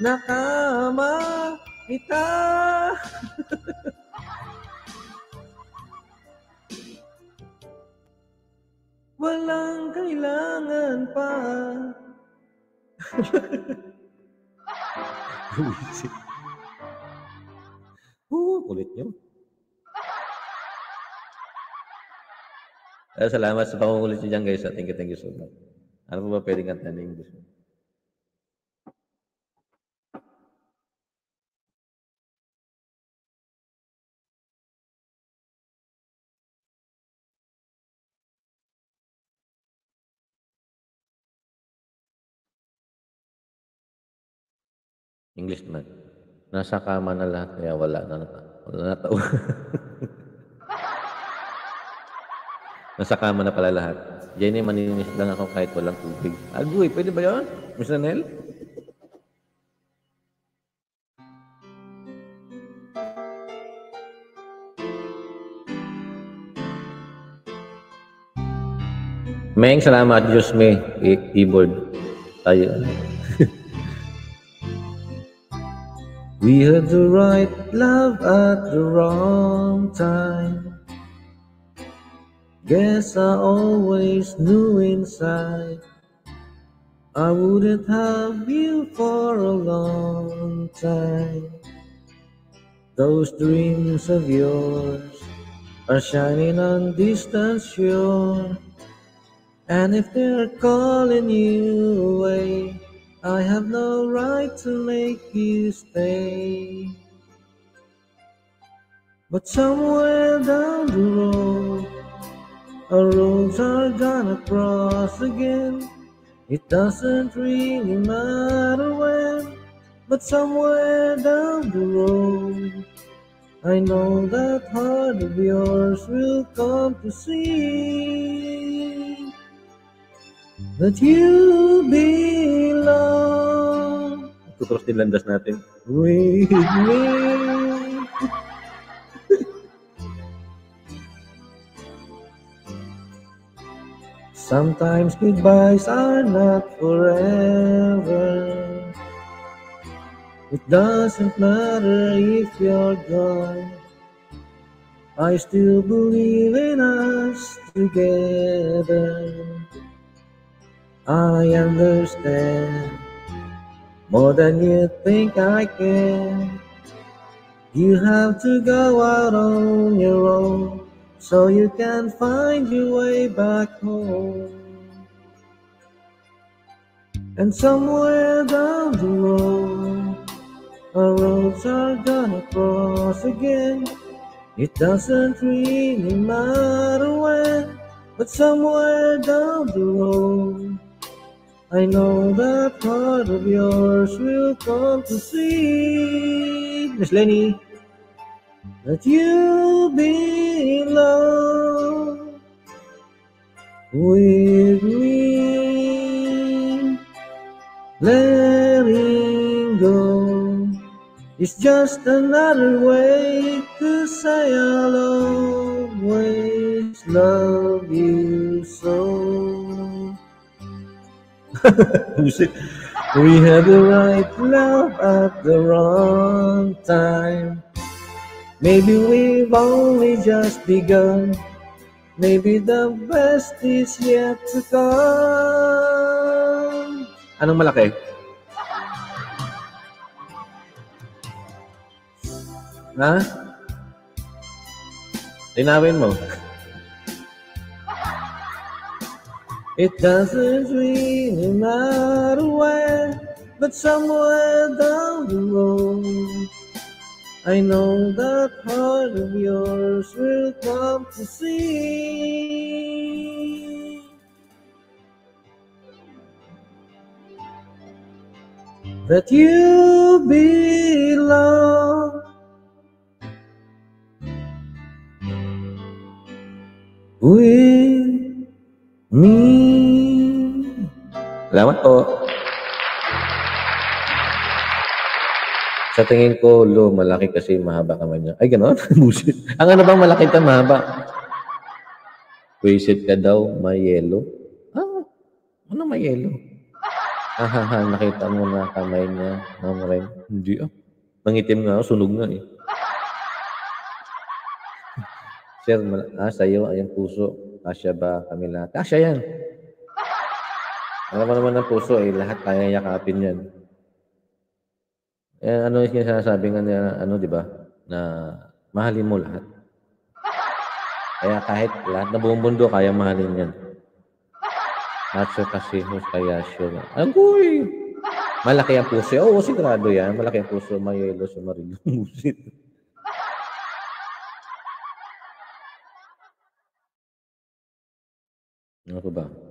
nakama kita. Walang kailangan pa. Buwisit. Oo, kulit niyo. Eh, salamat sa pangungulit niyo dyan, guys. Thank you, thank you so much. Ano pa ba pwedeng kantahan ng English? English naman. Nasa kama na lahat, kaya wala na wala na tao. Nasa kama na pala lahat. Jenny, maninis lang ako kahit walang tubig. Agoy, pwede ba yun? Miss Ranel? Meng, salamat. Diyos me. Keyboard. Tayo. We had the right love at the wrong time. Guess I always knew inside I wouldn't have you for a long time. Those dreams of yours are shining on distant shore. And if they're calling you away, I have no right to make you stay. But somewhere down the road, our roads are gonna cross again. It doesn't really matter when, but somewhere down the road, I know that heart of yours will come to see that you belong. Tutros din landas natin. With me. Sometimes goodbyes are not forever. It doesn't matter if you're gone. I still believe in us together. I understand more than you think I can. You have to go out on your own so you can find your way back home. And somewhere down the road, our roads are gonna cross again. It doesn't really matter when, but somewhere down the road, I know that part of yours will come to see. Miss Lenny, that you belong with me. Letting go is just another way to say I'll always love you so. We had the right love at the wrong time. Maybe we've only just begun. Maybe the best is yet to come. Anong malaki? Ha? Linawin mo. It doesn't really matter where, but somewhere down the road, I know that part of yours will come to see. That you belong with me. Salamat po. Sa tingin ko, lo, malaki kasi mahaba kamay niya. Ay, gano'n? Busit. Ang ano bang malaki ka, mahaba? Wasted ka daw, may yellow. Ah, ano may yellow? Ah, ha, ha, nakita mo na kamay niya, Ma'am Ren. Hindi ah. Nangitim nga sunog nga eh. Sir, ah, sa'yo, ayan puso. Kasya ba kami lahat? Kasya yan. Alam mo naman ng puso eh, lahat kaya yakapin yan. Eh, ano yung sinasabi nga niya, ano, di ba? Na mahalin mo lahat. Kaya kahit lahat na buong mundo, kaya mahalin yan. Nacho kaya sure. Agoy! Malaki ang puso. Oo, sigurado yan. Malaki ang puso. Mayelo si Marilyn Musit. Ano ba?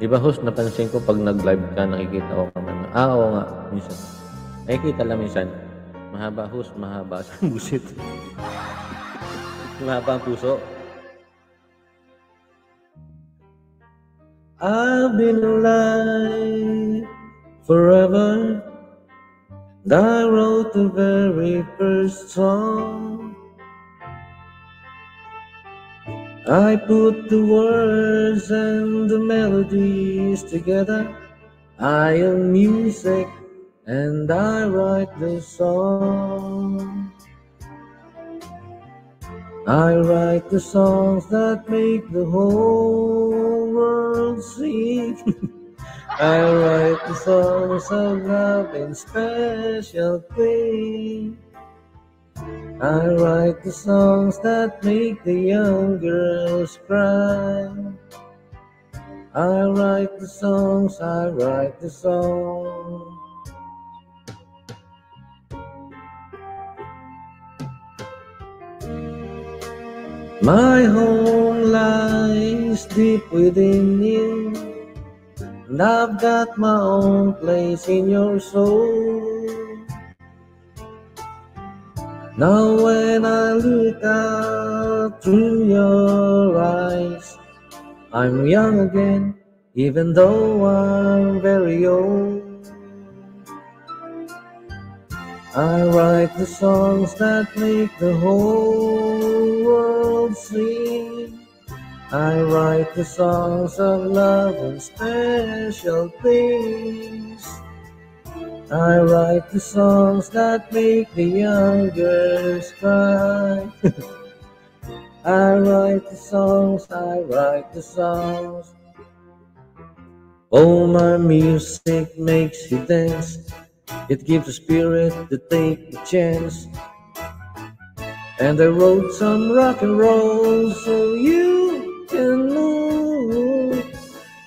Di ba, host, napansin ko pag nag-live ka, nakikita ko ka man. Ah, oo nga, minsan. Nakikita lang minsan. Mahaba, host, mahaba sa busit. mahaba ang puso. I've been alive forever. I wrote the very first song. I put the words and the melodies together. I am music and I write the song. I write the songs that make the whole world sing. I write the songs of love and special things. I write the songs that make the young girls cry. I write the songs, I write the songs. My home lies deep within you, and I've got my own place in your soul. Now when I look out through your eyes, I'm young again, even though I'm very old. I write the songs that make the whole world sing. I write the songs of love and special things. I write the songs that make the young girls cry. I write the songs, I write the songs. Oh, my music makes you dance. It gives a spirit to take a chance. And I wrote some rock and roll so you can move.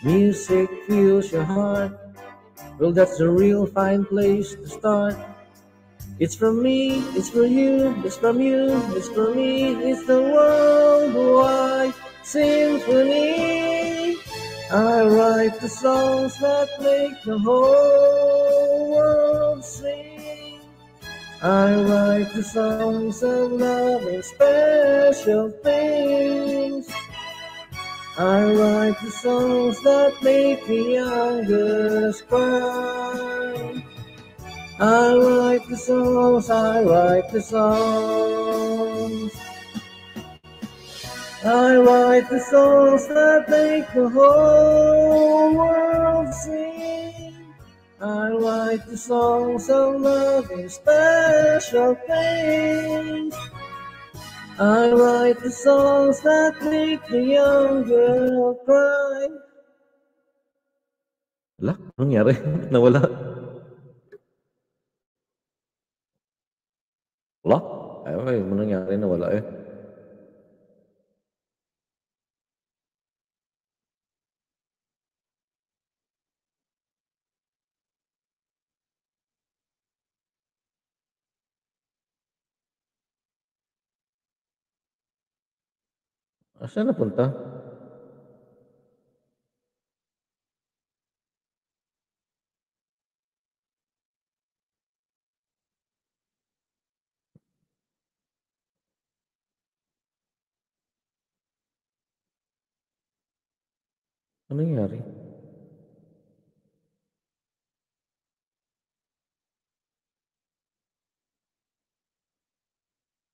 Music fills your heart. Well, that's a real fine place to start. It's for me, it's for you, it's from you, it's for me, it's the worldwide symphony. I write the songs that make the whole world sing. I write the songs of love and special things. I write the songs that make the young girls cry. I write the songs, I write the songs. I write the songs that make the whole world sing. I write the songs of love and special things. I write the songs that make the young girl cry. Wala, anong nangyari? Nawala. Wala? Ay, ay, ano nangyari? Nawala eh. Saan napunta? Ano nangyari?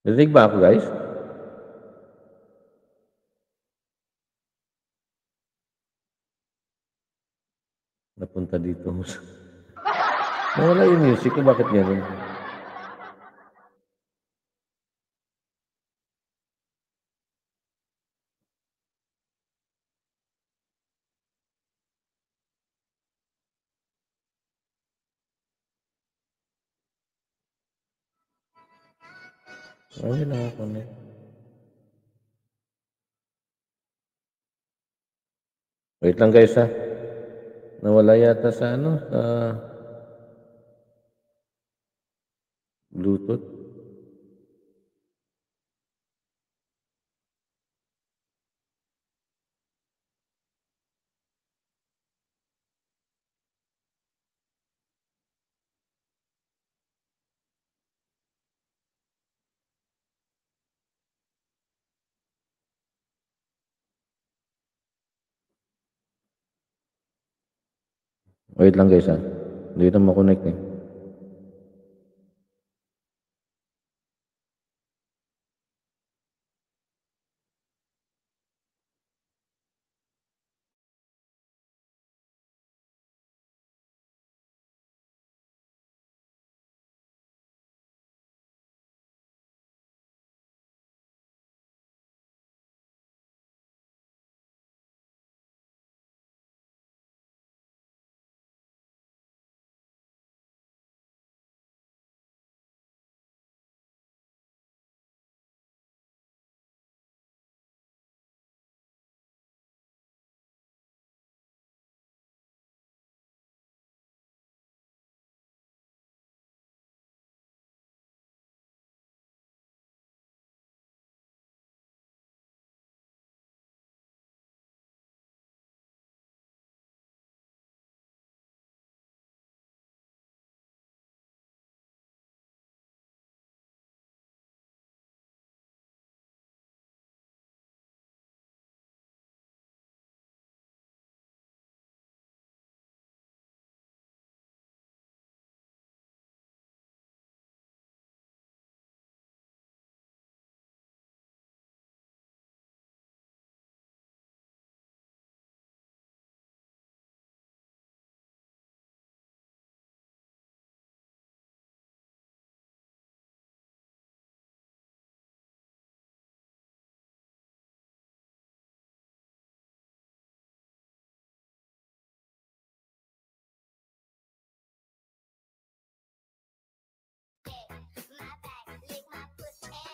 Narinig ba ako, guys? Napunta dito. Nawala yung music ko. Bakit ganun? Ay, nakakonect. Wait lang guys ha. Nawala yata sa ano, sa Bluetooth. Wait lang guys ha. Hindi na makonect eh.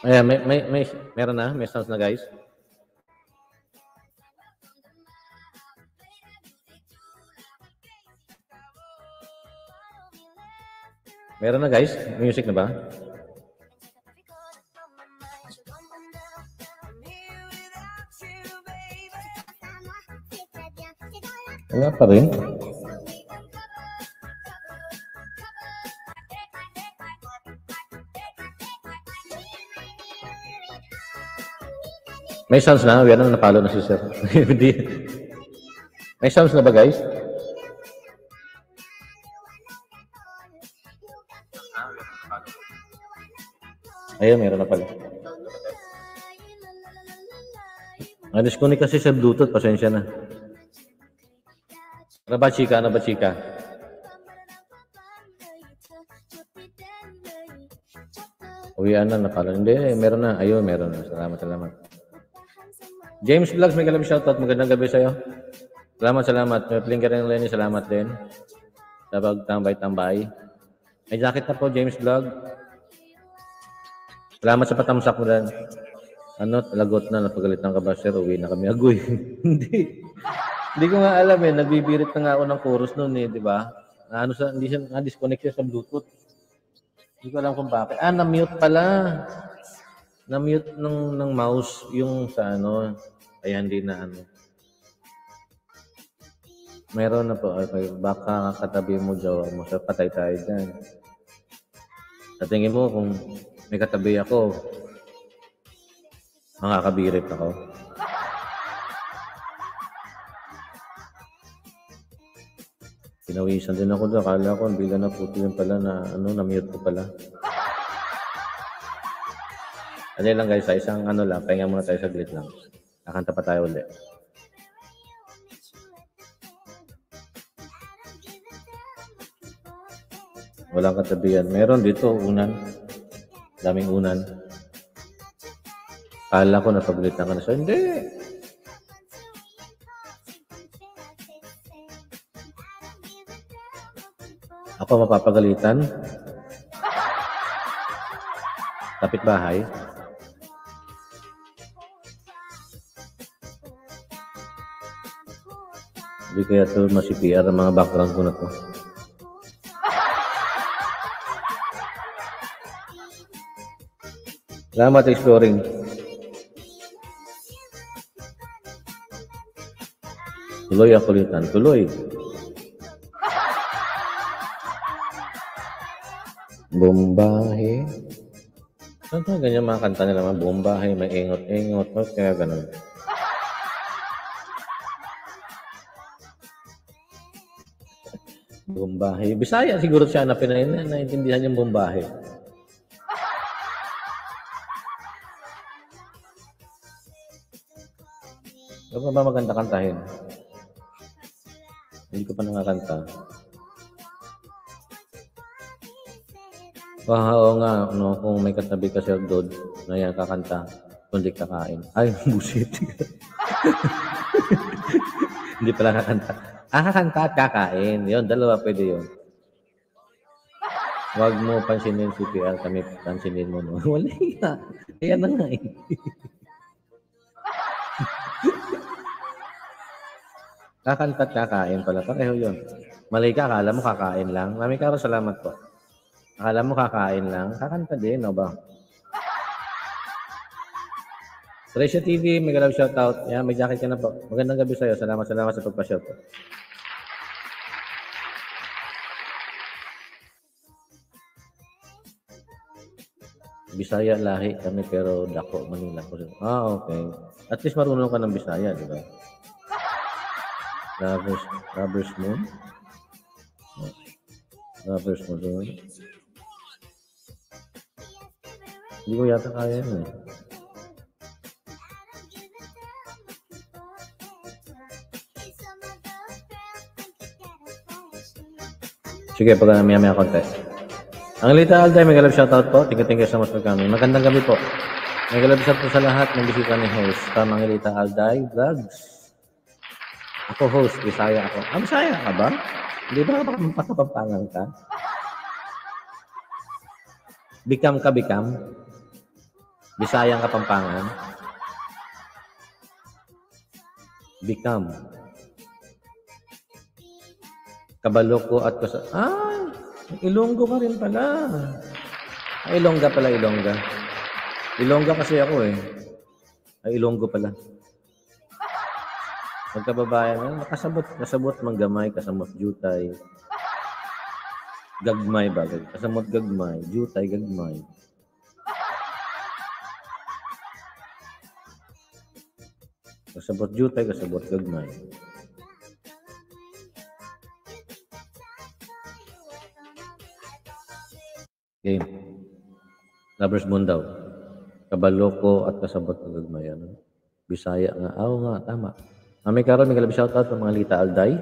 Ayan, may, may, may, meron na? May sounds na guys? Meron na guys? Music na ba? Wala pa rin. May sounds na? Yan ang napalo na si sir. Hindi. May sounds na ba guys? Ayun, meron na pala. Na-disconnect kasi sa Bluetooth. Pasensya na. Ano ba, chika? Ano ba, chika? Uwian na na pala. Hindi, meron na. Ayun, meron na. Salamat, salamat. James Vlogs, may galang shoutout. Magandang gabi sa'yo. Salamat, salamat. May pling ka rin, Lenny. Salamat din. Sa pagtambay-tambay. May jacket na po, James Vlog. Salamat sa patamsak mo din. Ano, lagot na, napagalitan ka ba, sir? Uwi na kami. Agoy. Hindi. Hindi ko nga alam eh. Nagbibirit na nga ako ng chorus noon eh, di ba? Ano sa, hindi siya, na-disconnect siya sa Bluetooth. Hindi ko alam kung bakit. Ah, na-mute pala. Na-mute ng, ng mouse yung sa ano. Kaya hindi na ano. Meron na po. Okay. Baka katabi mo, jowa mo. So, patay tayo dyan. Sa tingin mo, kung may katabi ako, makakabirit ako. Pinawisan din ako doon. Akala ko, bila na puti yun pala na, ano, na-mute ko pala. Ano lang guys, sa isang ano lang, pahinga muna tayo saglit lang. Kakanta pa tayo ulit. Walang katabihan. Meron dito, unan. Daming unan. Kala ko napagalitan ka na siya. Hindi. Ako mapapagalitan. Kapit bahay. Kaya ito masi-PR ang mga background ko na to. Salamat exploring. Tuloy ang kulitan. Tuloy. Bombahe. Ba ganyan mga kanta nila? Bombahe, may ingot-ingot. Kaya ganun? Bombahe. Bisaya siguro siya na pinain na naintindihan yung bombahe. Ano pa ba maganda kantahin? Hindi ko pa nakakanta. Ah, oo nga, no, kung may katabi ka Sir Dod na yan kakanta, kundi kakain. Ay, busit. Hindi pala kakanta. Ah, kakanta at kakain. Yun, dalawa pwede yun. Huwag mo pansinin si PL, kami pansinin mo. No? Wala nga. Ayan na nga eh. Kakanta at kakain pala. Pareho yun. Mali ka, akala mo kakain lang. Mami Karo, salamat po. Akala mo kakain lang. Kakanta din, no ba? Tresya TV, may galaw shoutout. Yan, may jacket ka na po. Magandang gabi sa'yo. Salamat, salamat sa pagpa-shout. Bisaya lahi kami pero dako Manila ko. Ah, okay. At least marunong ka ng Bisaya, di ba? Lovers, Lovers Moon? Lovers Moon doon. Hindi ko yata kaya yun eh. Sige, pag maya maya konti. Ang Lita Alday, may galab shoutout po. Tingka tingka sa mas kami. Magandang gabi po. May galab shout po sa lahat ng bisita ni host. Tamang Lita Alday Vlogs. Ako host, Bisaya ako. Ah, Bisaya ka ba? Hindi ba kapapampangan ka? Bikam ka, bikam? Bisayang kapampangan? Bikam. Kabaloko at kasa... Ah! Ilonggo ka rin pala. Ay, Ilongga pala, Ilongga. Ilongga kasi ako eh. Ay, Ilonggo pala. Magkababayan, eh, nakasabot, kasabot manggamay, kasamot jutay. Gagmay ba? Kasamot gagmay, jutay gagmay. Kasabot jutay, kasabot gagmay. Okay. Lovers Moon daw. Kabaloko at kasabot ng gagmay. Ano? Bisaya nga. Ah, Oo nga, tama. Mami Carol, may kalab shoutout sa mga Lita Alday.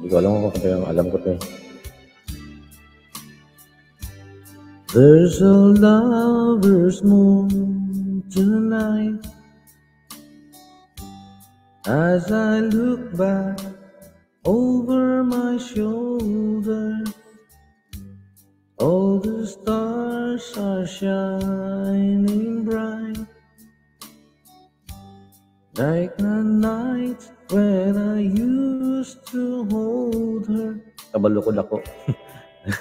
Hindi ko alam kung yung alam ko to eh. There's a lover's moon tonight As I look back over my shoulder All the stars are shining bright. Like the night when I used to hold her. Kabalukod ako.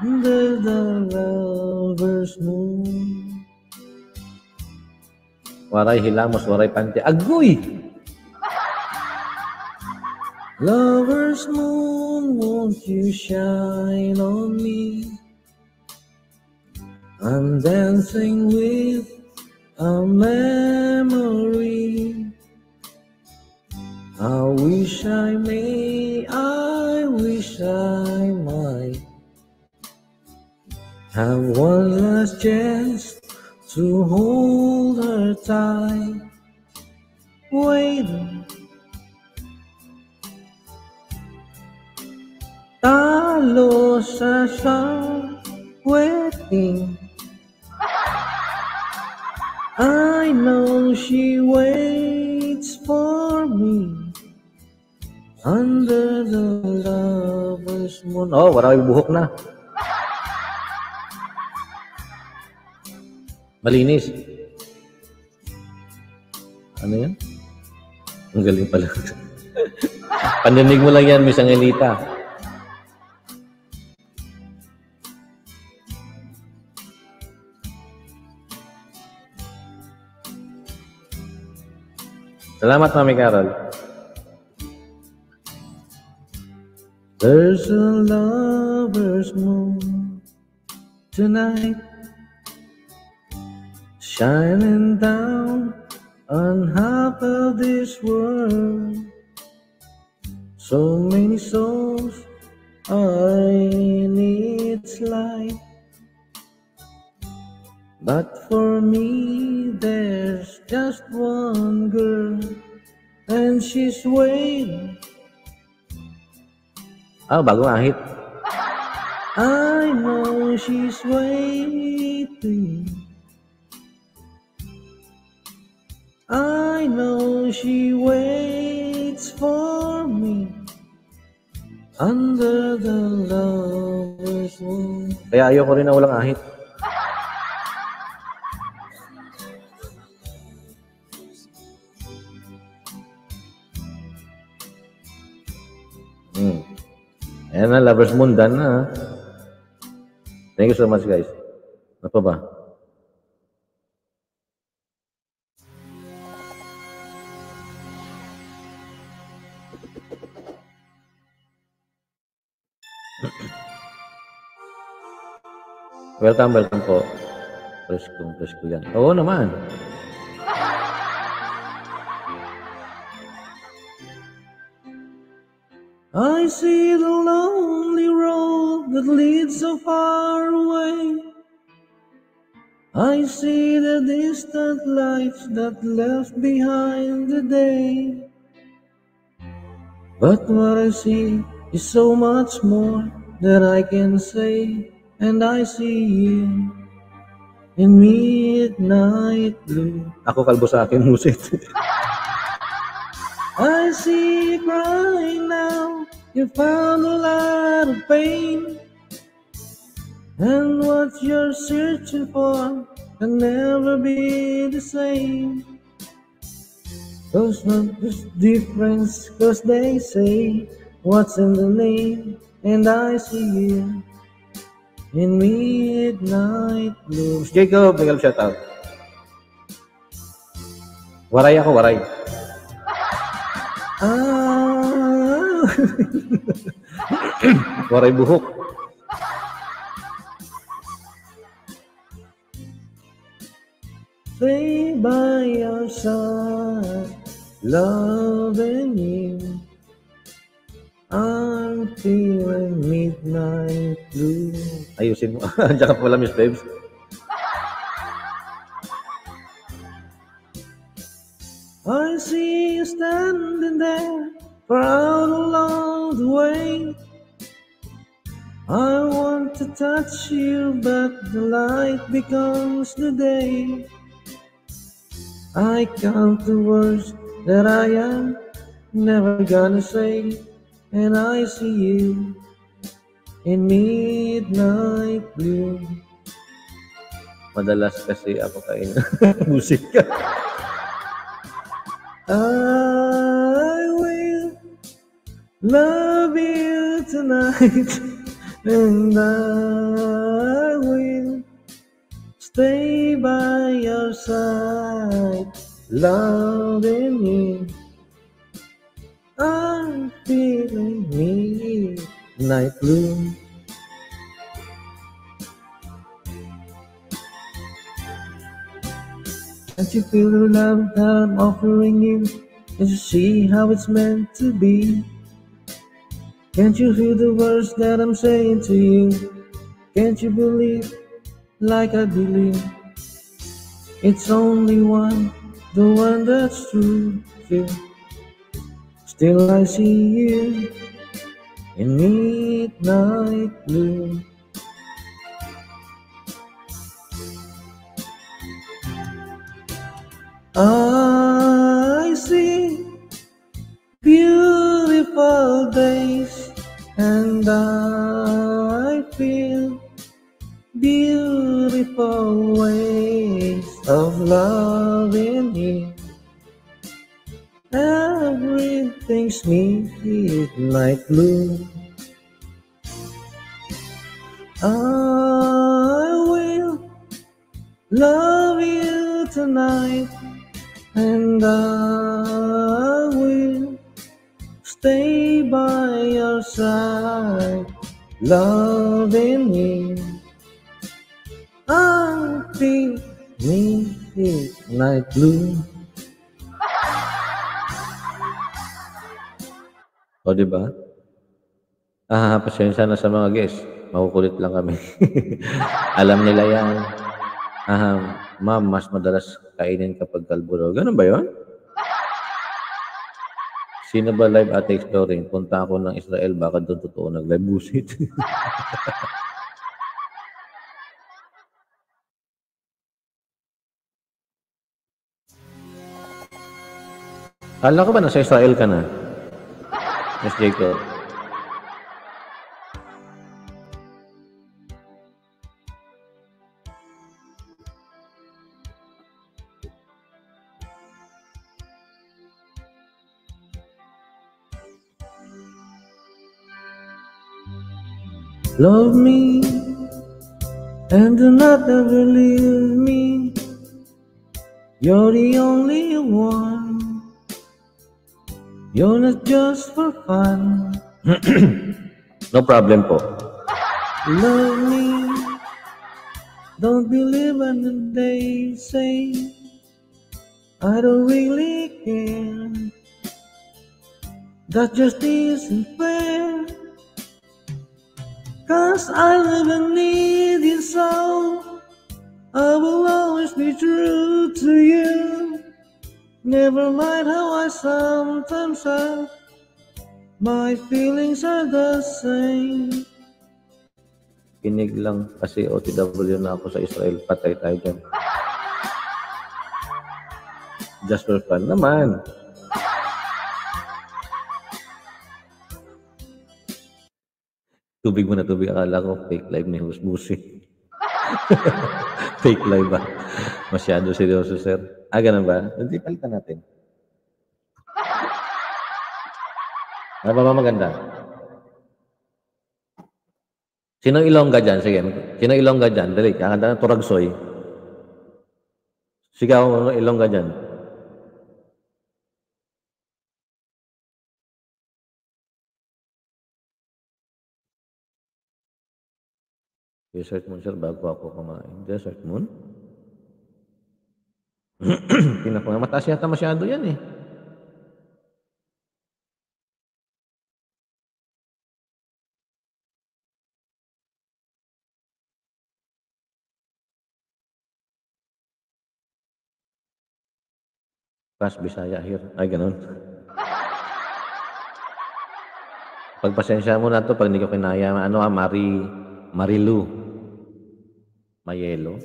Under the lover's moon Waray hilamos, waray pante. Agoy! Lover's moon, won't you shine on me? I'm dancing with a memory. I wish I may, I wish I might have one last chance to hold her tight. Waiting. Talo sa siyang waiting. I know she waits for me under the lover's moon. Oh, wala yung buhok na. Malinis. Ano yan? Ang galing pala. Pandinig mo lang yan, Miss Angelita. Salamat, Mami Carol. There's a lover's moon tonight shining down on half of this world. So many souls are in its light. But for me, there's just one girl, and she's waiting. Ah, bagong ahit. I know she's waiting. I know she waits for me under the lover's moon. Kaya ayoko rin na walang ahit. Hmm. Ayan na, Lover's Moon, done na. ha? Thank you so much, guys. Ano pa ba? Welcome, welcome po. Press ko, press ko yan. Oo naman. I see the lonely road that leads so far away. I see the distant lights that left behind the day. But what I see is so much more that I can say, and I see you in midnight blue. Ako kalbo sa akin, musit. I see you crying now. You found a lot of pain. And what you're searching for can never be the same. Cause not this difference, cause they say what's in the name, and I see you in midnight blues. Jacob, may shout out. Waray ako, waray. Ah. waray buhok. Stay by your side, loving you. A midnight blue. Ayusin mo. Diyan ka pala, Miss Babes. I see you standing there, proud along the way. I want to touch you, but the light becomes the day. I count the words that I am never gonna say, and I see you in midnight blue. Madalas kasi ako kain musika. I will love you tonight, and I will stay by your side, loving you. I'm feeling midnight blue. Can't you feel the love that I'm offering you? Can't you see how it's meant to be? Can't you hear the words that I'm saying to you? Can't you believe like I believe? It's only one, the one that's true. Still I see you in midnight blue. I see beautiful days and I feel beautiful ways of loving you. Everything's midnight blue. Loving. I feel midnight blue. O, di ba? Ah, pasensya na sa mga guests. Makukulit lang kami. Alam nila yan. Ah, ma'am, mas madalas kainin kapag kalbo daw. Ganun ba yon? Sino ba live ate exploring? Punta ako ng Israel, baka doon totoo nag-live busit. Kala ko ba nasa Israel ka na? Miss Jacob. Love me and do not ever leave me. You're the only one. You're not just for fun. no problem po. Love me. Don't believe when they say I don't really care. That just isn't fair. Cause I live and need you so. I will always be true to you. Never mind how I sometimes have. My feelings are the same. Kinig lang kasi OTW na ako sa Israel. Patay tayo dyan. Just for fun naman. Tubig mo na tubig. Akala ko fake live ni Husbusi. fake live ba? Masyado seryoso, sir. Ah, ganun ba? Hindi, palitan natin. Ano ba maganda? Sinong Ilongga dyan? Sige. Sinong Ilongga dyan? Dali, kakanta ng Turagsoy. Sigaw mo Ilongga dyan. Desert Moon sir, bago ako kumain. Desert Moon? Pinakuha. Mataas yata masyado yan eh. Pas Bisaya here. Ay, ganun. Pagpasensya mo na to pag hindi ko kinaya. Ano ah, Mari, Marilu. Mayelo.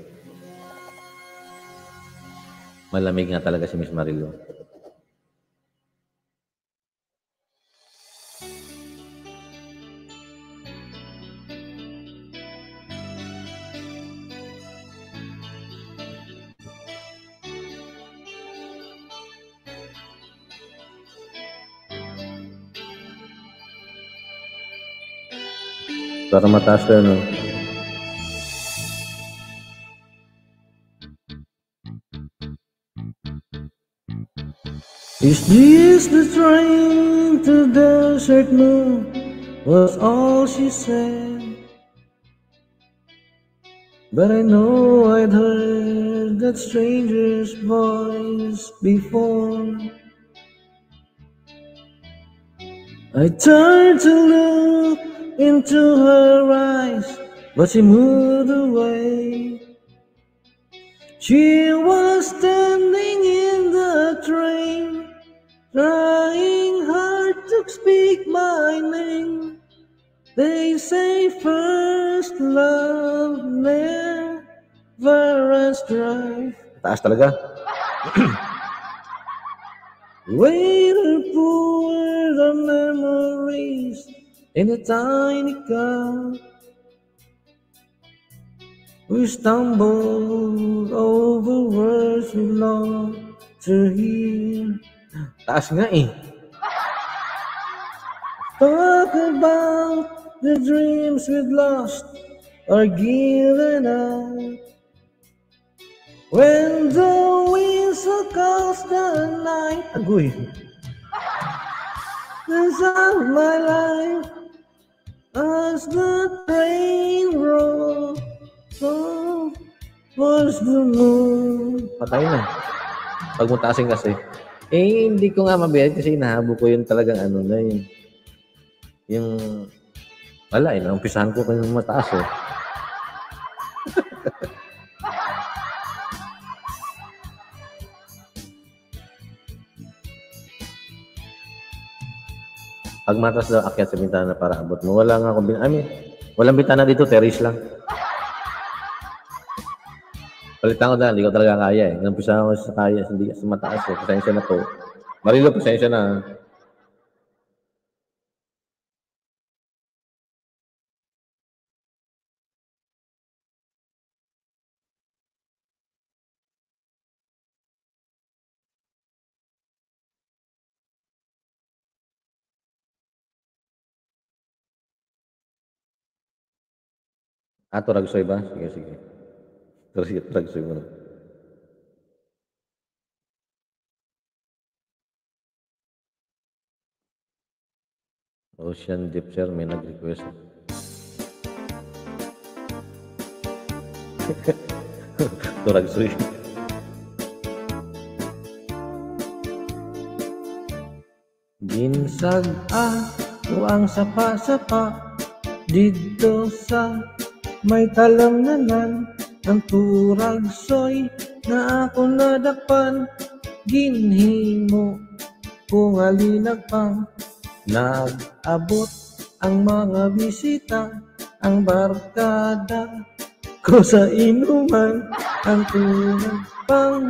Malamig nga talaga si Miss Marilu. Para mataas na, no? Is this the train to desert moon? Was all she said. But I know I'd heard that stranger's voice before. I turned to look into her eyes, but she moved away. She was standing in the train, trying hard to speak my name. They say first love never ends dry. Taas talaga. Waiter pour the memories in a tiny cup. We stumbled over words we long to hear. Taas nga eh. Talk about the dreams we've lost or given up. When the whistle calls the night, agoy. This of my life as the train rolls so was the moon. Patay na. Pag mutasin kasi. Eh, hindi ko nga mabiyak kasi inahabo ko yun talagang ano na yun. Yung, wala eh, naumpisahan ko kung mataas eh. Pag matas daw, akyat sa bintana para abot mo. Wala nga akong bin... I mean, walang bintana dito, terrace lang. Palitan ko na, hindi ko talaga kaya eh. Nampisa ako sa kaya, hindi sa mataas eh. Pasensya na po. Marilo, pasensya na. Ah, Turagsoy ba? Sige, sige. Na. Ocean Deep Sir, may nag-request. Turagsoy. Ginsag ah, ang sapa-sapa dito sa may talamnanan ng turagsoy na ako nadakpan ginhimo kung alinag pang nag-abot ang mga bisita ang barkada ko sa inuman. Ang turag pang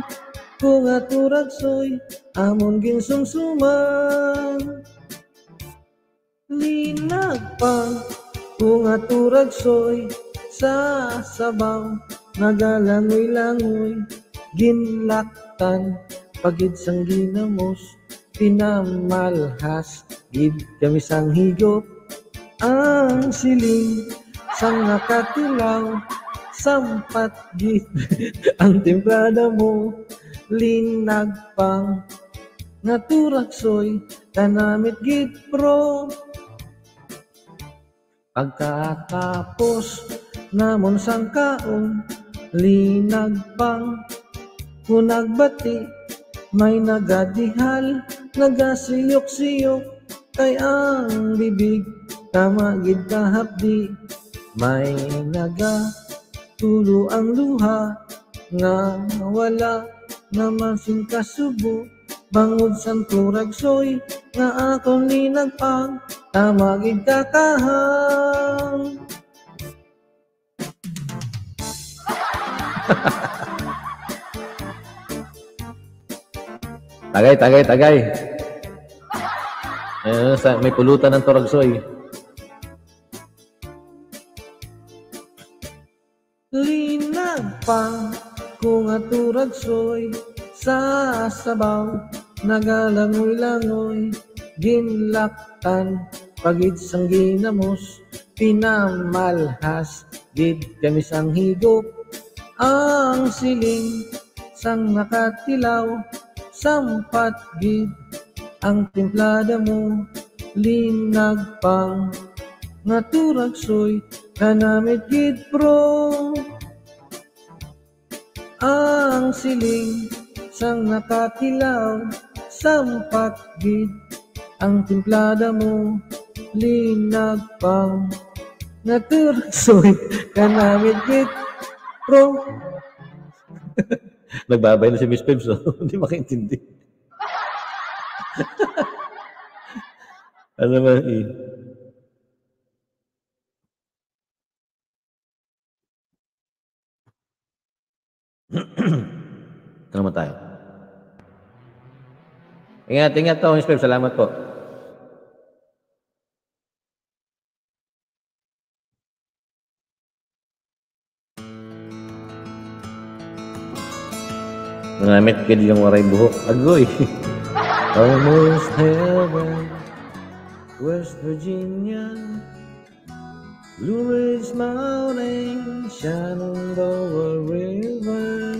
kung aturagsoy amon ginsumsuman. Linag pang kung aturagsoy sa sabaw nagalangoy-langoy ginlaktan pagid sang ginamos pinamalhas gid kami sang higop. Ang siling sang nakatilaw sampat gid ang templada mo. Linag pang naturaksoy tanamit gid pro Pagkatapos namon sang kaon, linag pang kunagbati, may nagadihal, nagasiyok-siyok, kay ang bibig, tamagid kahapdi, may naga, tulo ang luha, nga wala naman sing kasubo, Bangod sang turag soy, nga ako ni nagpang, tamagid kakahang. tagay, tagay, tagay. Ayun, sa, may pulutan ng turagsoy. Linag pa kung aturagsoy sa sabaw nagalangoy-langoy ginlaktan pagid sang ginamos pinamalhas gid kami sang higop ang siling sang nakatilaw sampat gid ang templada mo linag pang nga turagsoy kanamit gid pro ang siling sang nakatilaw sampat gid ang templada mo linag pang naturagsoy kanamit gid pro Nagbabay na si Miss Pips, no? Hindi makaintindi. ano naman, eh? Ito naman tayo. Ingat, ingat to, Miss Pips. Salamat po. Nanamit kid yung waray buhok. Agoy. Almost heaven, West Virginia, Blue Ridge Mountain, Shenandoah River.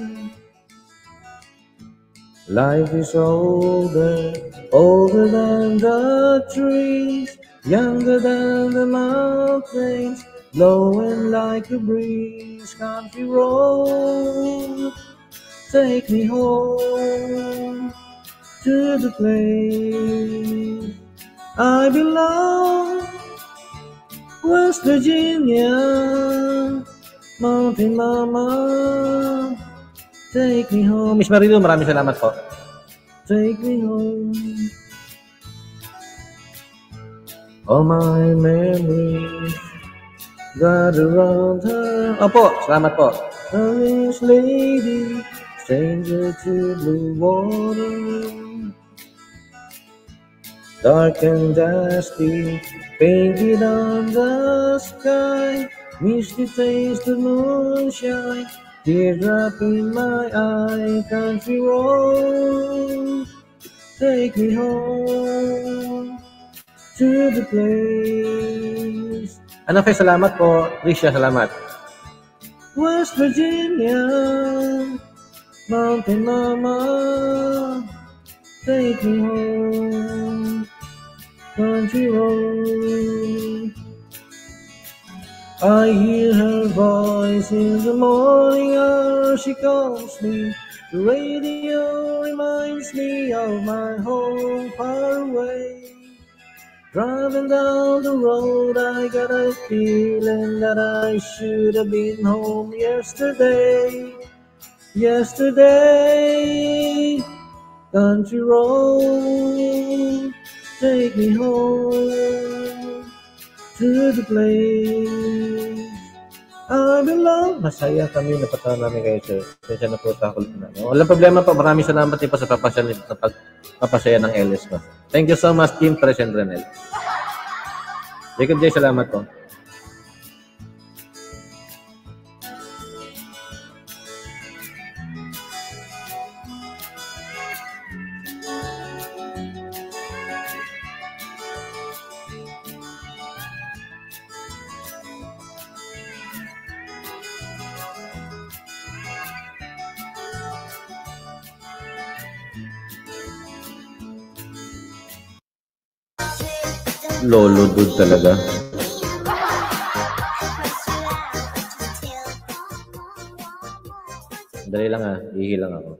Life is older, older than the trees, younger than the mountains, blowing like a breeze. Country road, take me home to the place I belong. West Virginia, Mountain Mama, take me home. Miss Marilo, maraming salamat po. Take me home. All my memories got around her. Opo, salamat po. This lady, stranger to blue water. Dark and dusty, painted on the sky. Misty taste of moonshine, teardrop in my eye. Country road, take me home to the place. Ano, Fe, salamat po. Risha, salamat. West Virginia, Mountain Mama, take me home, country road. I hear her voice in the morning hour, she calls me. The radio reminds me of my home far away. Driving down the road, I got a feeling that I should have been home yesterday. Yesterday, country road, take me home to the place I belong. Masaya kami, napatawa namin kayo, sir. Kaya na po kulit na. Walang problema po. Maraming salamat din po sa papasya, sa pagpapasaya ng LS ko. Thank you so much, Team and Renel. Jacob J, salamat po. Lolo dude talaga. Dali lang ah, ihi lang ako.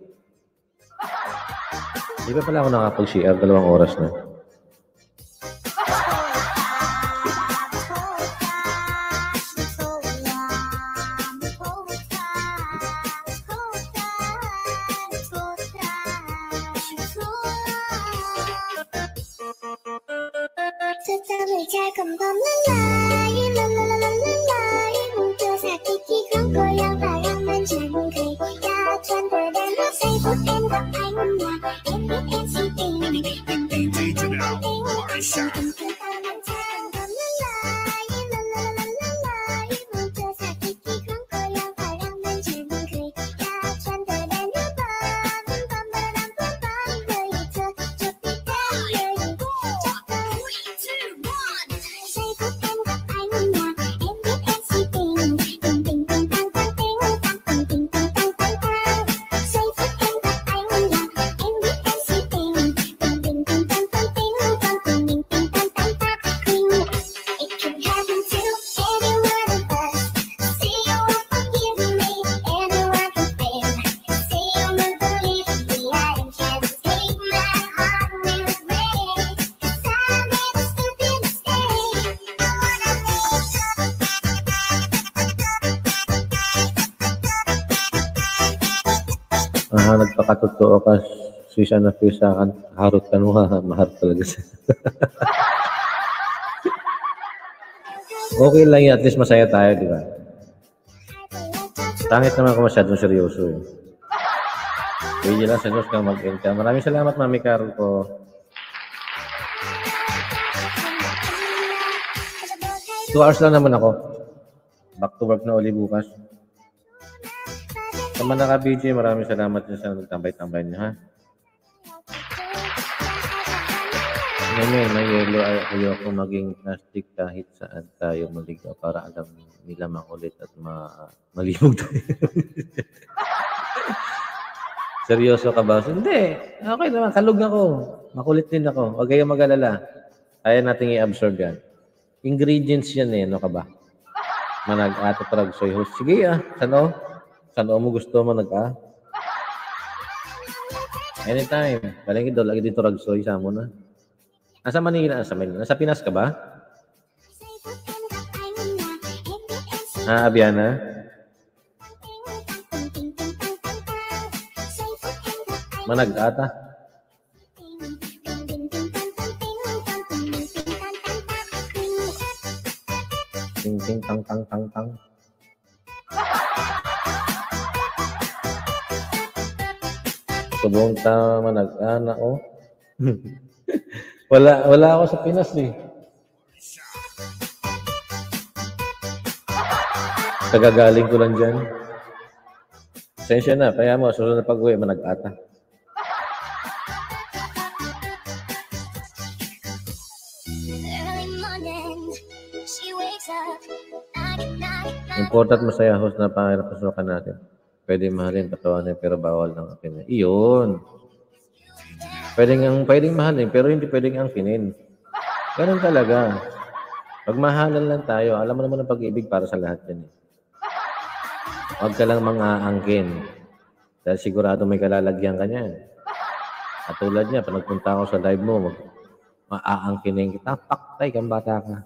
Di ba pala ako nakapag-CR dalawang oras na? Sisa na pisa kan harot ka mo ha. Mahal talaga siya. okay lang yan. At least masaya tayo, di ba? Tangit naman ako masyadong seryoso eh. Pwede lang sa news ka mag-end ka. Maraming salamat, Mami Carol ko. Two hours lang naman ako. Back to work na uli bukas. Sa mga naka-BJ, maraming salamat din sa nagtambay-tambay niyo, ha? Ngayon, may yelo ay ayoko maging plastic kahit saan tayo maligaw para alam nila makulit at ma malibog tayo. Seryoso ka ba? Hindi. Okay naman. Kalug ako. Makulit din ako. Huwag kayong mag-alala. Kaya natin i-absorb yan. Ingredients yan eh. Ano ka ba? Manag-ato parag soy host. Sige ah. Sano? Sano mo gusto mo nag-a? Anytime. Galing ito. Lagi dito ragsoy. Sa mo na. Nasa Manila. Nasa Manila. Nasa Pinas ka ba? Ah, Abiana? Manag-ata? Ting ting tang tang tang tang. Subong ta manag-ana oh. wala wala ako sa Pinas eh. Kagagaling ko lang dyan. Sensya na, kaya mo, susunod na pag-uwi, manag-ata. Important masaya host na pangarap pasukan natin. Pwede mahalin, patawanin, pero bawal ng akin. Iyon. Pwedeng, ang, pwedeng mahalin, pero hindi pwedeng angkinin. Ganun talaga. Pagmahalan lang tayo, alam mo naman ang pag-ibig para sa lahat yan. Eh. Huwag ka lang mga angkin. Dahil sigurado may kalalagyan ka niyan. At tulad niya, pag nagpunta ako sa live mo, mag, maaangkinin kita, paktay kang bata ka.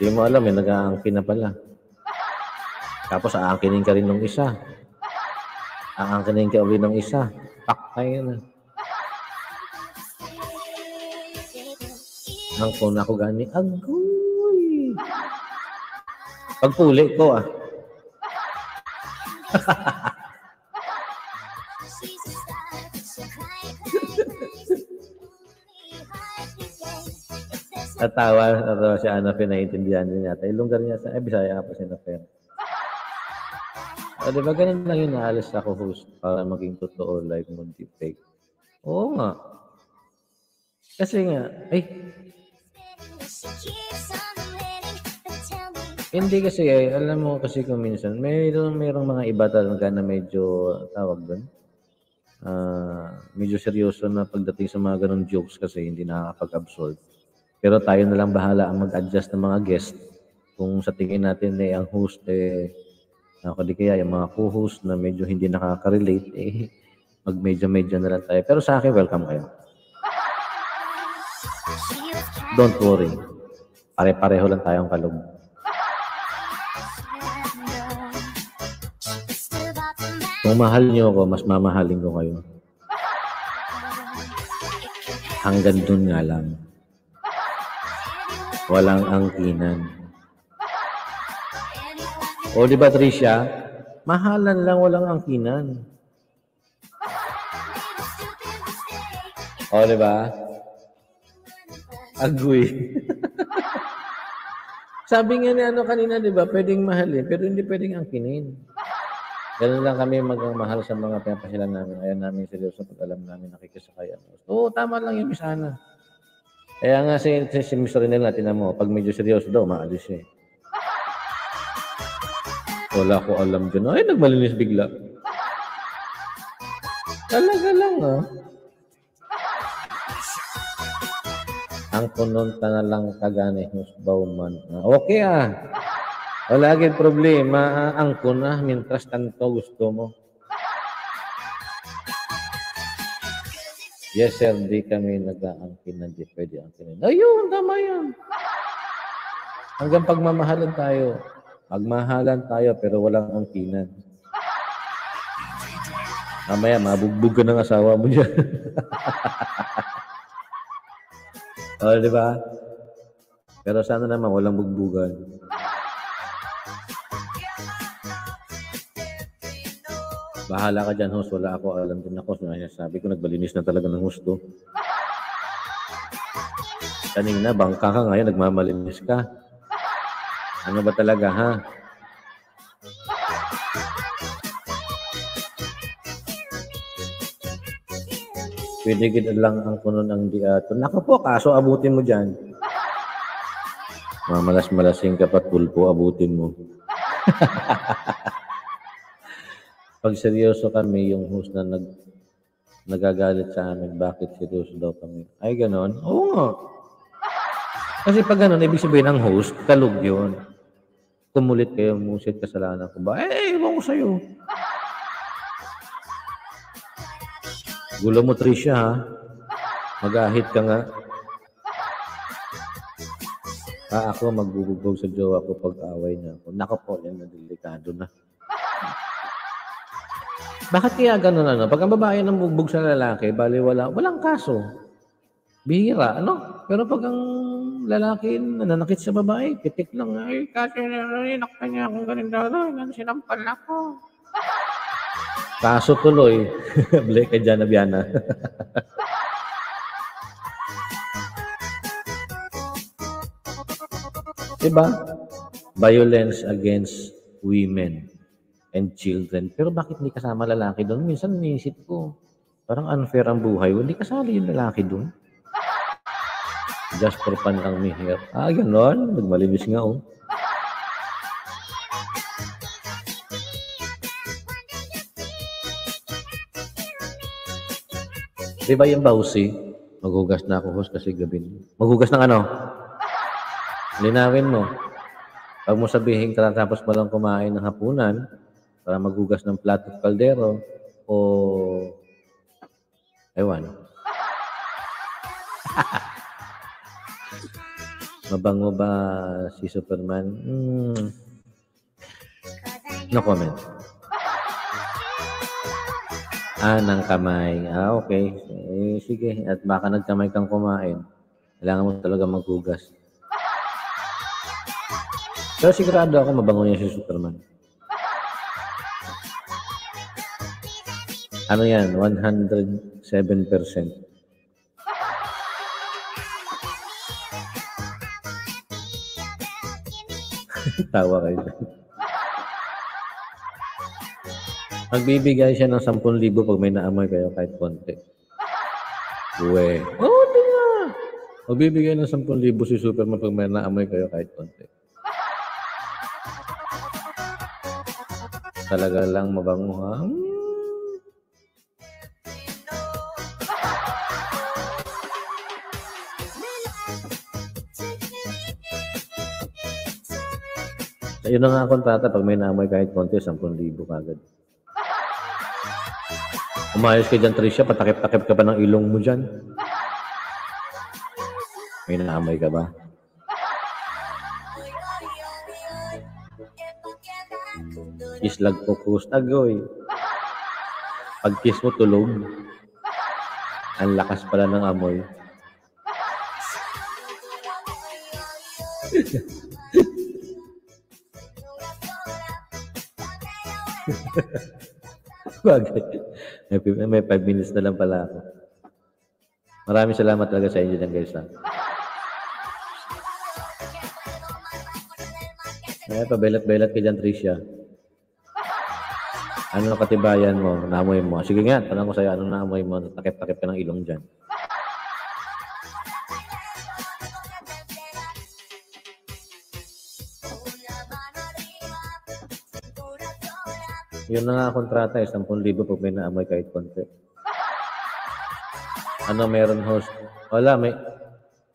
Hindi mo alam, eh, nag-aangkin na pala. Tapos aangkinin ka rin ng isa. Aangkinin ka uli ng isa. Paktay na. Ang kuna ko gani, agoy. Pagpuli ko ah. She's a star, so cry, cry, cry. Only heart we break. If there's no Natawa, natawa si Ana Fe, naiintindihan din yata. Ilonggar niya sa, eh, Bisaya pa si Ana Fe. O, di ba ganun lang yun, naalis ako host para maging totoo, live mo, di fake. Oo nga. Kasi nga, ay, hindi kasi, eh, alam mo kasi kung minsan, mayroong, mayroong mga iba talaga na medyo, tawag doon, ah medyo seryoso na pagdating sa mga ganong jokes kasi hindi nakakapag-absorb. Pero tayo na lang bahala ang mag-adjust ng mga guest kung sa tingin natin eh, ang host eh, ako di kaya yung mga co-host na medyo hindi nakaka-relate, eh, mag medyo-medyo na lang tayo. Pero sa akin, welcome kayo. Don't worry. Pare-pareho lang tayong kalog. Kung mahal niyo ako, mas mamahalin ko kayo. Hanggang dun nga lang. walang angkinan. O di ba Tricia? Mahalan lang walang angkinan. O di ba? Agoy. Sabi nga ni ano kanina, di ba, pwedeng mahalin, pero hindi pwedeng angkinin. Ganun lang kami magmahal sa mga pinapasilan namin. Ayaw namin seryoso pag alam namin nakikisakay ang gusto. Oo, tama lang yung misana. Kaya nga si, si, si Mr. Rinel, tinan mo, pag medyo seryoso daw, maalis eh. Wala ko alam dyan. Ay, nagmalinis bigla. Talaga lang, ah. Ang punonta na lang kagani husbaw man. Ah, Okay ah. Wala gid problema. Ah, Ang kuna, mintras tanto gusto mo. Yes sir, di kami nag-aangkin na di pwede angkinin. Ayun, tama yan. Hanggang pagmamahalan tayo. Magmahalan tayo pero walang angkinan. Mamaya, mabugbog ka ng asawa mo dyan. O, di ba? Pero sana naman walang bugbugan. Bahala ka dyan, host. Wala ako alam din ako. Sabi ko, nagbalinis na talaga ng gusto. Kanina, bangka ka ngayon, nagmamalinis ka. Ano ba talaga, ha? Pwede kita lang ang puno ng diato. Naku po, kaso abutin mo dyan. Mamalas-malasing ka pa, pulpo, abutin mo. Pag seryoso kami, yung host na nag, nagagalit sa amin, bakit seryoso daw kami? Ay, ganon? Oo nga. Kasi pag ganon, ibig sabihin ng host, kalug yun. Kumulit kayo, musit, kasalanan ko ba? Eh, ewan ko sa'yo. Gulo mo, Tricia, ha? Mag-ahit ka nga. Ah, ako magbubugbog sa jowa ko pag away niya ako. Nako po, yan na delikado na. Bakit kaya ganun ano? Pag ang babae nang bugbog sa lalaki, bali wala, walang kaso. Bihira, ano? Pero pag ang lalaki nananakit sa babae, titik lang, ay, kasi nakita niya akong ganun daw, sinampal ako. Kaso tuloy, Blake kay Jana Biana. diba? Violence against women and children. Pero bakit hindi kasama lalaki doon? Minsan niisip ko, parang unfair ang buhay. Hindi kasali yung lalaki doon. Just for fun lang mihir. Ah, ganon. Nagmalinis nga oh. Di ba yung bawsi? Maghugas na ako, host, kasi gabi. Maghugas ng ano? Linawin mo. Pag mo sabihin katapos mo lang kumain ng hapunan para maghugas ng plato at kaldero o ewan. Mabango ba si Superman? Hmm. No comment. Ah, ng kamay. Ah, okay. Eh, sige. At baka nagkamay kang kumain. Kailangan mo talaga maghugas. Pero sigurado ako mabango niya si Superman. Ano yan? 107%. Tawa kayo. Magbibigay siya ng 10,000 pag may naamoy kayo kahit konti. Uwe. Oo, oh, di nga. Magbibigay ng 10,000 si Superman pag may naamoy kayo kahit konti. Talaga lang mabango ha? Hmm. Yun na nga ang kontrata. Pag may naamoy kahit konti, 10,000 kagad. Umayos ka dyan, Tricia. Patakip-takip ka pa ng ilong mo dyan. May naamoy ka ba? Islag focus. Agoy. Pag kiss mo tulog, ang lakas pala ng amoy. Bagay. May, may five minutes na lang pala ako. Maraming salamat talaga sa inyo dyan guys. Ha? Eh, pabelat-belat ka dyan, Tricia. Ano ang katibayan mo? Naamoy mo. Sige nga, tanong ko sa'yo, ano naamoy mo? Takip-takip ka ng ilong dyan. Yun na nga kontrata eh, 10,000 pag may naamoy kahit konti. Ano meron host? Wala, may...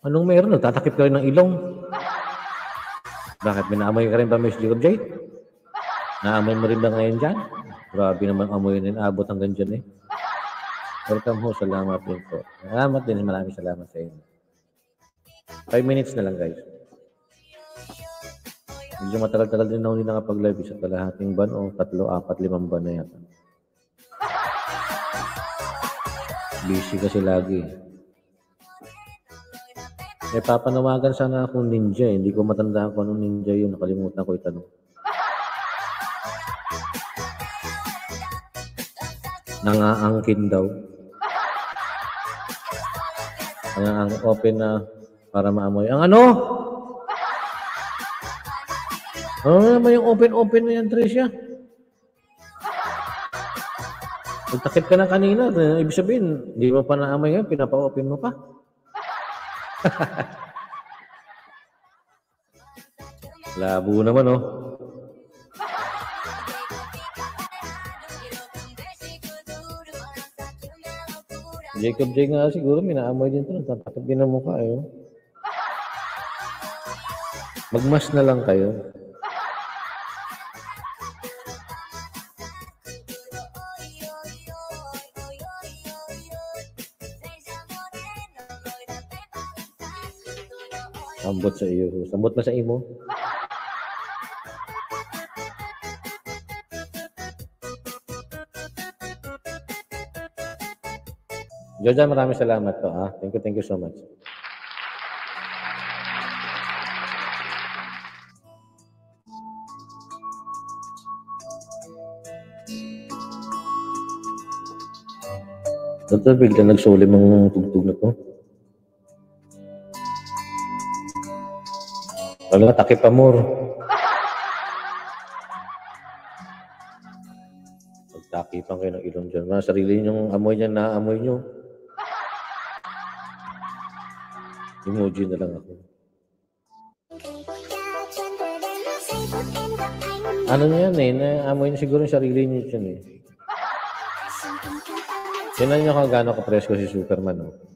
Anong meron? Nagtatakip ka rin ng ilong. Bakit? May naamoy ka rin ba, Miss Jacob J? Naamoy mo rin ba ngayon dyan? Grabe naman amoy yun. Abot hanggang dyan eh. Welcome ho. Salamat din po. Salamat din. Maraming salamat sa inyo. Five minutes na lang guys. Medyo matagal-tagal din ako hindi nakapag-live. Isa kalahating ban o tatlo, apat, limang ban na yata. Busy kasi lagi. Eh, papanawagan sana akong ninja eh. Hindi ko matandaan kung anong ninja yun. Nakalimutan ko itanong. Nangaangkin daw. Ang open na para maamoy. Ang ano? Naman yung open-open na yan, Tricia? Nagtakip ka na kanina. eh, Ibig sabihin, hindi mo pa naamoy yan, pinapa-open mo pa. Labo naman, oh. Jacob J nga siguro, minaamoy din ito. Nagtatakip din ang mukha, eh. oh. Magmas na lang kayo. Sambot sa iyo. Sambot ba sa imo? Jojan, maraming salamat to. Ah. Thank you, thank you so much. Ito, bigla nagsulim ang tugtog na to. Wala, takip amor. Pagtakipan kayo ng ilong dyan. Mga sarili niyong amoy niya, naamoy niyo. Emoji na lang ako. Ano niya yan eh, naamoy niya siguro yung sarili niyo dyan eh. Tinan niyo kung gaano ka-presko si Superman. Oh.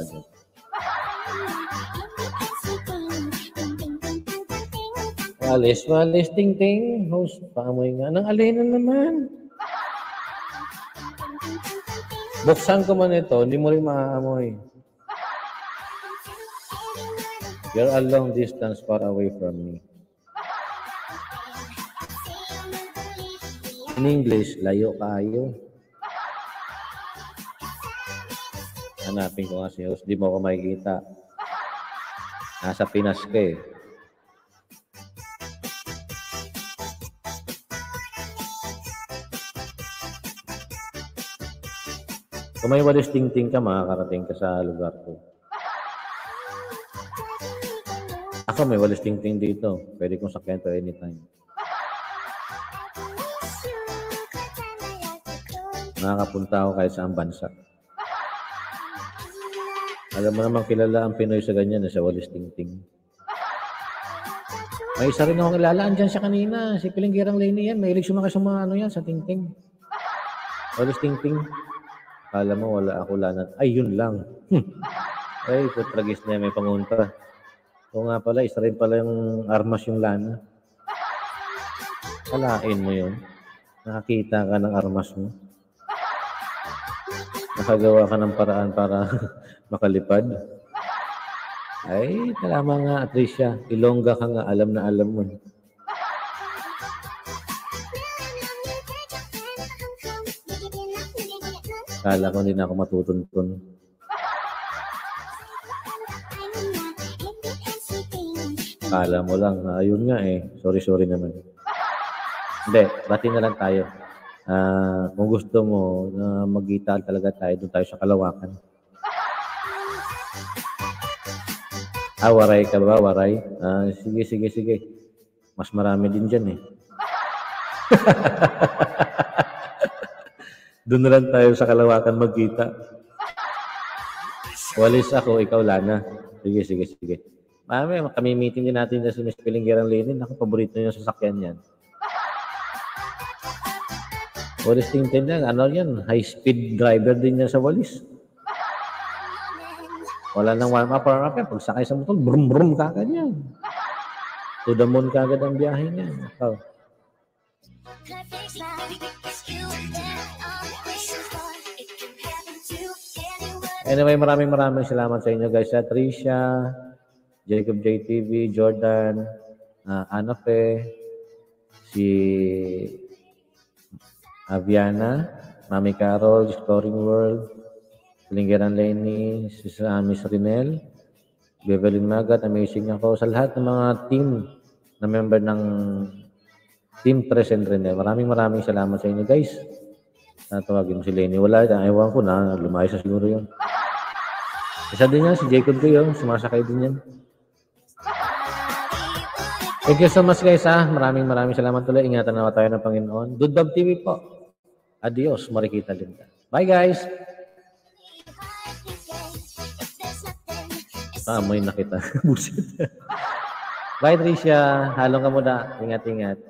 Ka dyan. Walis, walis, ting ting. Host, paamoy nga. Nang alena naman. Buksan ko man ito, hindi mo rin maaamoy. You're a long distance far away from me. In English, layo kayo. Hanapin ko nga si host. Di mo ako makikita. Nasa Pinas ka eh. Kung may walis ting-ting ka, makakarating ka sa lugar ko. Ako may walis ting-ting dito. Pwede kong sakyan to anytime. Makakapunta ako kahit saan bansa. Alam mo naman kilala ang Pinoy sa ganyan, sa walis ting-ting. May isa rin akong kilala, andyan siya kanina. Si Pilinggirang Lenny yan. May sumakay sa mga ano yan, sa ting-ting. Walis ting-ting. Kala mo wala ako lanat. Ay, yun lang. Ay, putragis na yan, may pangunta. O nga pala, isa rin pala yung armas yung lana. Kalain mo yun. Nakakita ka ng armas mo. Nakagawa ka ng paraan para makalipad? Ay, talama nga, Atrisha. Ilongga ka nga, alam na alam mo. Kala ko hindi na ako matutuntun. Kala mo lang, ayun nga eh. Sorry, sorry naman. Hindi, bati na lang tayo. Uh, kung gusto mo na uh, magitan talaga tayo, doon tayo sa kalawakan. Ah, waray ka ba? Waray? Ah, sige, sige, sige. Mas marami din dyan eh. doon lang tayo sa Kalawakan magkita. Walis ako, ikaw Lana. Sige, sige, sige. Mami, kami meeting din natin sa Miss Pilinggerang Lenin. Ako, paborito niya sa sasakyan yan. Walis Tintin yan. Ano yan? High speed driver din yan sa Walis. Wala nang warm up, warm up yan. Pag sakay sa motor, brum brum kagad yan. To the moon kagad ang biyahe niya. Ikaw. Anyway, maraming maraming salamat sa inyo guys. Sa Jacob JTV, Jordan, uh, Ana Fe, si Aviana, Mami Carol, Exploring World, Linggeran Lenny, si Sa- Miss Rinel, Bevelin Magat, amazing ako. Sa lahat ng mga team na member ng Team Present Rinel, maraming maraming salamat sa inyo guys. Natawagin mo si Lenny. Wala, ewan ko na, lumayas na siguro yun. Isa din yan, si Jacob ko yun, sumasakay din yan. Thank you so much guys ha. Maraming maraming salamat ulit. Ingatan nawa tayo ng Panginoon. Dudbab TV po. Adios. Marikita din. Bye guys. Ah, may nakita. Busit. Bye Tricia. Halong ka muna. Ingat-ingat.